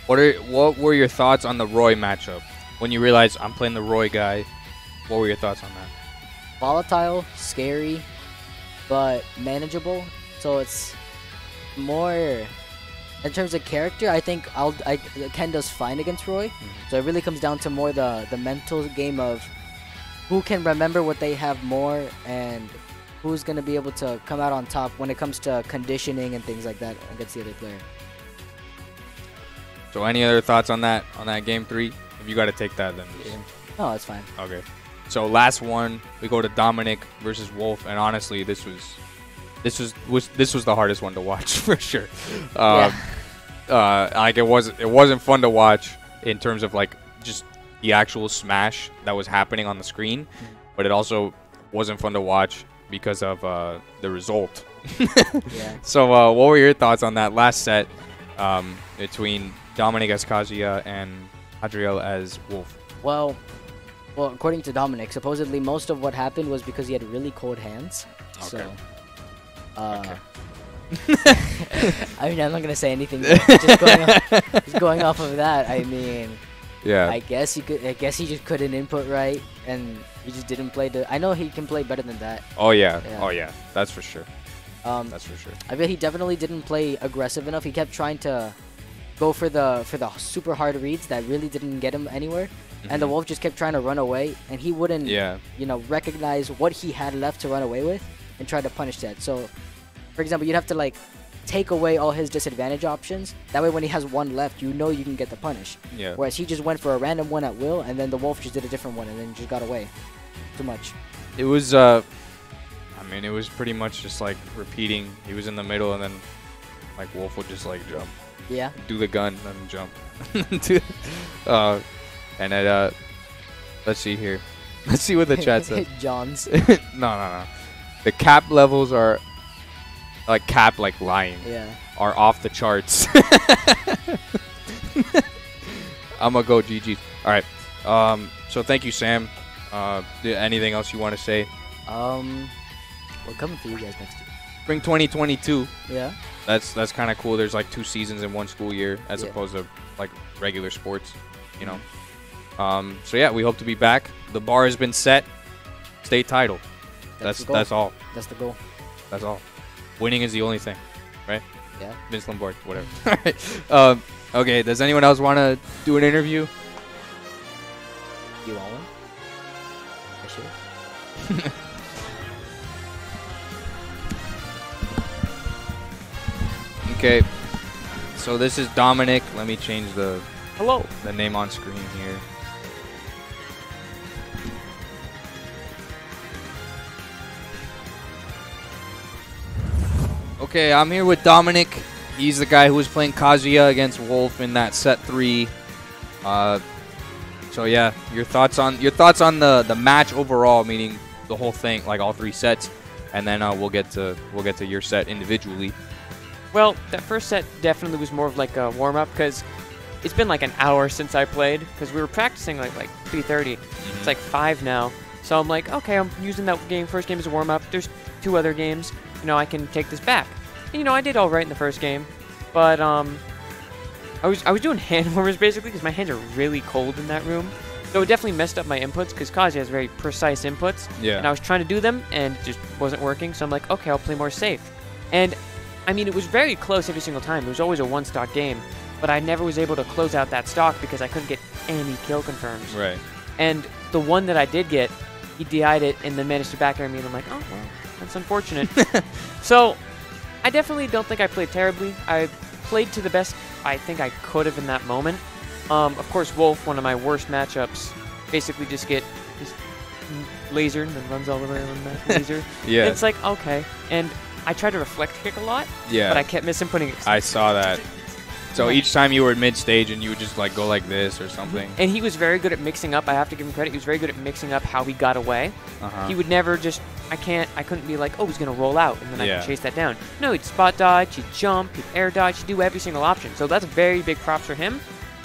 What are what were your thoughts on the Roy matchup when you realized I'm playing the Roy guy? What were your thoughts on that? volatile, scary, but manageable. So it's more in terms of character. I think I'll I, Ken does fine against Roy. Mm-hmm. So it really comes down to more the the mental game of who can remember what they have more and who's gonna be able to come out on top when it comes to conditioning and things like that against the other player. So, any other thoughts on that on that game three? If you got to take that, then just- No, it's fine. okay. So last one, we go to Dominic versus Wolf, and honestly, this was this was was this was the hardest one to watch for sure. Um, uh, like it was it wasn't fun to watch in terms of like just the actual smash that was happening on the screen, but it also wasn't fun to watch because of uh, the result. Yeah. So, uh, what were your thoughts on that last set um, between Dominic as Kazuya and Adriel as Wolf? Well, well, according to Dominic, supposedly most of what happened was because he had really cold hands. So, Okay. Uh, Okay. I mean, I'm not gonna say anything. just, going off, just going off of that, I mean, Yeah. I guess you could. I guess he just couldn't input right, and he just didn't play the. I know he can play better than that. oh yeah. Yeah. Oh yeah. That's for sure. Um, That's for sure. I feel he definitely didn't play aggressive enough. He kept trying to go for the for the super hard reads that really didn't get him anywhere, and the Mhm. wolf just kept trying to run away, and he wouldn't. Yeah. you know, recognize what he had left to run away with and try to punish that. So, for example, you'd have to like take away all his disadvantage options. That way, when he has one left, you know you can get the punish. Yeah. Whereas he just went for a random one at will, and then the wolf just did a different one, and then just got away. Too much. It was. Uh, I mean, it was pretty much just like repeating. He was in the middle, and then like Wolf would just like jump, Yeah. do the gun, and then jump. Uh, and then uh, let's see here. Let's see what the chat says. Johns. no, no, no. The cap levels are like cap like lying Yeah. are off the charts. I'm gonna go GG. All right. Um. So thank you, Sam. Uh. Anything else you want to say? Um, we're coming for you guys next year. Spring 2022. Yeah. That's that's kind of cool. There's like two seasons in one school year as Yeah. opposed to like regular sports. You know. Um. So yeah, we hope to be back. The bar has been set. State title. That's the goal. that's all. That's the goal. That's all. Winning is the only thing, right? Yeah. Vince Lombardi, whatever. All right. Um, okay. Does anyone else want to do an interview? You want one? I should. Okay. So this is Dominic. Let me change the Hello. the name on screen here. Okay, I'm here with Dominic. He's the guy who was playing Kazuya against Wolf in that set three. Uh, so yeah, your thoughts on your thoughts on the the match overall, meaning the whole thing, like all three sets, and then uh, we'll get to we'll get to your set individually. Well, that first set definitely was more of like a warm up because it's been like an hour since I played because we were practicing like like 3:30. It's like five now, so I'm like, okay, I'm using that game first game as a warm up. There's two other games, you know, I can take this back. You know, I did all right in the first game, but um, I was I was doing hand warmers basically because my hands are really cold in that room. So it definitely messed up my inputs because Kazuya has very precise inputs. yeah. And I was trying to do them and it just wasn't working. So I'm like, okay, I'll play more safe. And I mean, it was very close every single time. It was always a one stock game, but I never was able to close out that stock because I couldn't get any kill confirms. right. And the one that I did get, he DI'd it and then managed to back air me. And I'm like, oh, well, that's unfortunate. so I definitely don't think I played terribly. I played to the best I think I could have in that moment. Um, of course, Wolf, one of my worst matchups, basically just get just lasered and then runs all the way around the laser. Yeah. It's like, okay. And I tried to reflect kick a lot, yeah. but I kept missing putting it. I saw that. So Yeah. each time you were mid stage and you would just like go like this or something. And he was very good at mixing up. I have to give him credit. He was very good at mixing up how he got away. Uh-huh. He would never just. I can't. I couldn't be like, oh, he's gonna roll out, and then I can chase that down. No, he'd spot dodge, he'd jump, he'd air dodge, he'd do every single option. So that's very big props for him.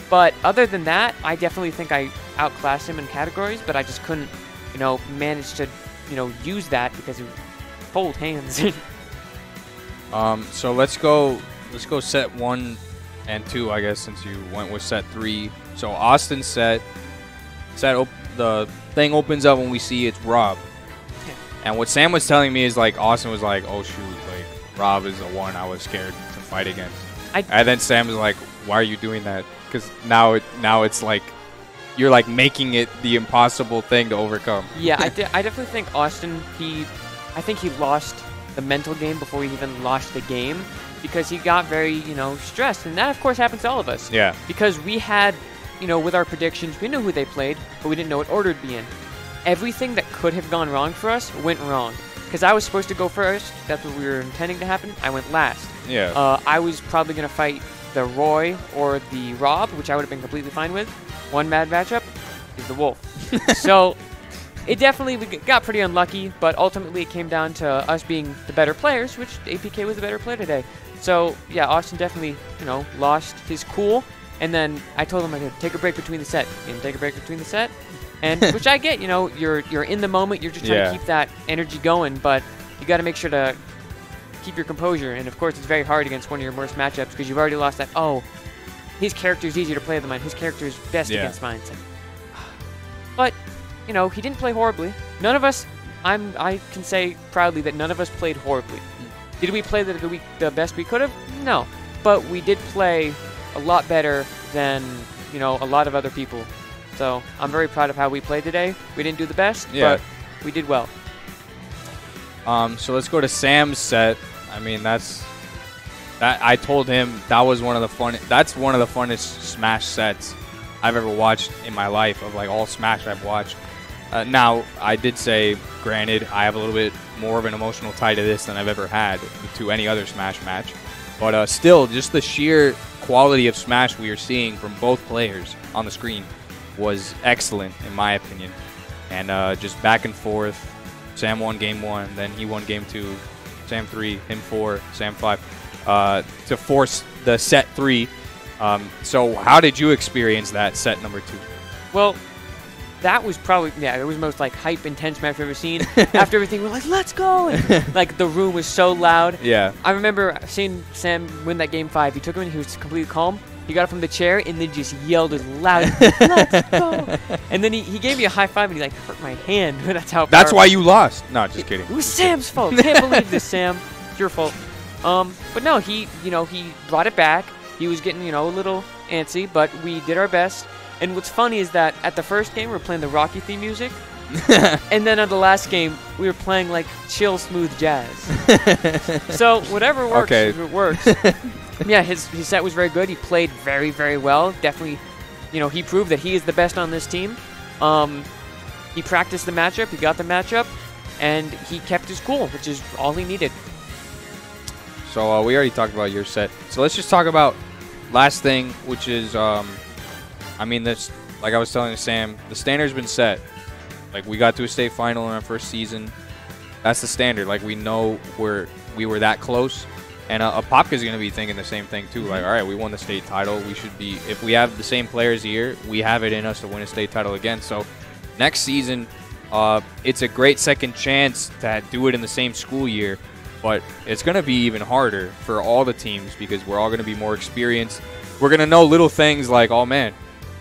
But other than that, I definitely think I outclassed him in categories, but I just couldn't, you know, manage to, you know, use that because of cold hands. Um, so let's go. Let's go set one and two, I guess, since you went with set three. So Austin set. Set op- the thing opens up when we see it's Rob. Yeah. And what Sam was telling me is like Austin was like, "Oh shoot, like Rob is the one I was scared to fight against." I- and then Sam was like, "Why are you doing that?" Because now it now it's like you're like making it the impossible thing to overcome. yeah, I, de- I definitely think Austin. He, I think he lost the mental game before he even lost the game because he got very, you know, stressed, and that of course happens to all of us. Yeah. because we had, you know, with our predictions, we knew who they played, but we didn't know what order to be in. Everything that could have gone wrong for us went wrong. Because I was supposed to go first, that's what we were intending to happen. I went last. Yeah. Uh, I was probably going to fight the Roy or the Rob, which I would have been completely fine with. One bad matchup is the Wolf. so it definitely we got pretty unlucky, but ultimately it came down to us being the better players, which APK was the better player today. So yeah, Austin definitely you know lost his cool, and then I told him I could take a break between the set, and take a break between the set, and which I get, you know, you're you're in the moment, you're just trying Yeah. to keep that energy going, but you got to make sure to keep your composure, and of course it's very hard against one of your worst matchups because you've already lost that. Oh, his character is easier to play than mine. His character is best Yeah. against mine. Like- but you know, he didn't play horribly. None of us. I'm. I can say proudly that none of us played horribly. Did we play the the, we, the best we could have? No, but we did play a lot better than you know a lot of other people. So I'm very proud of how we played today. We didn't do the best, Yeah. but we did well. Um, so let's go to Sam's set. I mean, that's that. I told him that was one of the fun. That's one of the funnest Smash sets I've ever watched in my life. Of like all Smash I've watched. Uh, now, I did say, granted, I have a little bit more of an emotional tie to this than I've ever had to any other Smash match. But uh, still, just the sheer quality of Smash we are seeing from both players on the screen was excellent, in my opinion. And uh, just back and forth. Sam won game one, then he won game two. Sam three, him four, Sam five, uh, to force the set three. Um, so, how did you experience that set number two? Well, that was probably yeah, it was the most like hype intense match I've ever seen. After everything, we're like, let's go! And, like the room was so loud. Yeah. I remember seeing Sam win that game five. He took him and he was completely calm. He got up from the chair and then just yelled as loud, "Let's go!" And then he, he gave me a high five and he like hurt my hand. That's how. That's why you lost. No, just kidding. It was Sam's fault. Can't believe this, Sam. It's your fault. Um, but no, he you know he brought it back. He was getting you know a little antsy, but we did our best. And what's funny is that at the first game we were playing the Rocky theme music, and then at the last game we were playing like chill, smooth jazz. so whatever works, Okay. it works. yeah, his his set was very good. He played very very well. Definitely, you know, he proved that he is the best on this team. Um, he practiced the matchup. He got the matchup, and he kept his cool, which is all he needed. So uh, we already talked about your set. So let's just talk about last thing, which is, um, I mean, this like I was telling Sam, the standard's been set. Like we got to a state final in our first season. That's the standard. Like we know we're we were that close, and uh, Apopka's gonna be thinking the same thing too. Like, all right, we won the state title. We should be if we have the same players here, we have it in us to win a state title again. So next season, uh, it's a great second chance to do it in the same school year but it's going to be even harder for all the teams because we're all going to be more experienced. We're going to know little things like, oh man,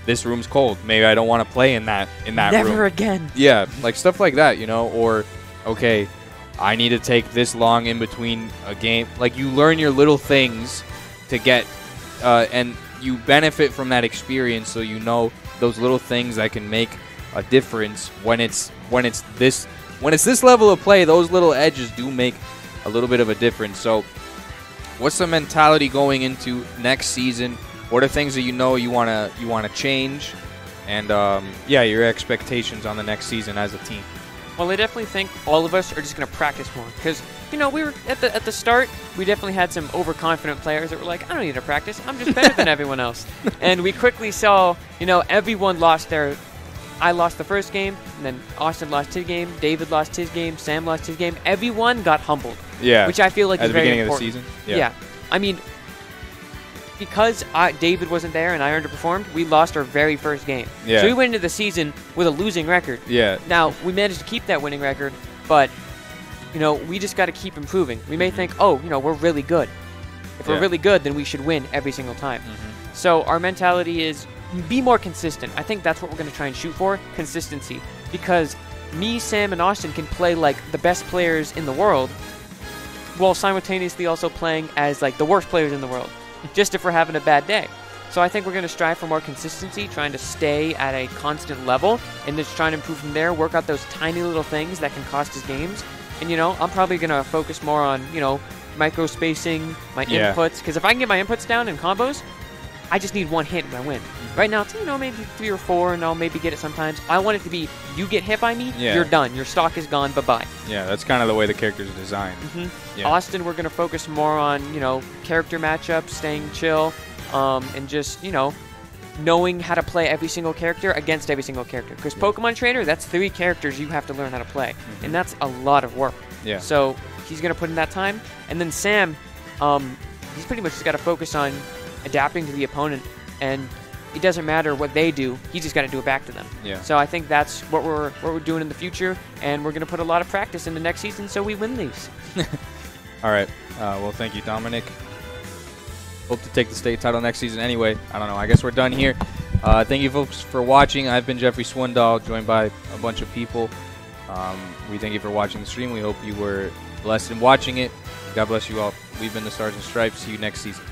this room's cold. Maybe I don't want to play in that in that Never room. again. Yeah, like stuff like that, you know, or okay, I need to take this long in between a game. Like you learn your little things to get uh, and you benefit from that experience so you know those little things that can make a difference when it's when it's this when it's this level of play, those little edges do make a little bit of a difference. So what's the mentality going into next season? What are things that you know you wanna you wanna change? And um, yeah, your expectations on the next season as a team. Well, I definitely think all of us are just going to practice more because you know, we were at the at the start. We definitely had some overconfident players that were like, "I don't need to practice. I'm just better than everyone else." And we quickly saw, you know, everyone lost their. I lost the first game, and then Austin lost his game. David lost his game. Sam lost his game. Everyone got humbled, Yeah. which I feel like At is the very beginning important. of the season. Yeah. I mean, because I, David wasn't there and I underperformed, we lost our very first game. Yeah. So we went into the season with a losing record. Yeah. Now, we managed to keep that winning record, but, you know, we just got to keep improving. We may mm-hmm. think, oh, you know, we're really good. If Yeah. we're really good, then we should win every single time. Mm-hmm. So our mentality is be more consistent. I think that's what we're going to try and shoot for consistency. Because me, Sam, and Austin can play like the best players in the world while simultaneously also playing as like the worst players in the world, just if we're having a bad day. So I think we're going to strive for more consistency, trying to stay at a constant level, and just trying to improve from there. Work out those tiny little things that can cost us games. And you know, I'm probably going to focus more on you know micro spacing, my Yeah. inputs, because if I can get my inputs down in combos, I just need one hit and I win. Right now, it's you know maybe three or four, and I'll maybe get it sometimes. I want it to be you get hit by me, Yeah. you're done. Your stock is gone. Bye bye. Yeah. That's kind of the way the character's are designed. hmm Yeah. Austin, we're going to focus more on, you know, character matchups, staying chill, um, and just, you know, knowing how to play every single character against every single character. Because Pokemon Trainer, that's three characters you have to learn how to play. And that's a lot of work. Yeah. So he's going to put in that time. And then Sam, um, he's pretty much just got to focus on adapting to the opponent. And it doesn't matter what they do, he's just got to do it back to them. Yeah. So I think that's what we're what we're doing in the future, and we're going to put a lot of practice in the next season so we win these. All right. Uh, well, thank you, Dominic. Hope to take the state title next season. Anyway, I don't know. I guess we're done here. Uh, thank you, folks, for watching. I've been Jeffrey Swindoll, joined by a bunch of people. Um, we thank you for watching the stream. We hope you were blessed in watching it. God bless you all. We've been the Stars and Stripes. See you next season.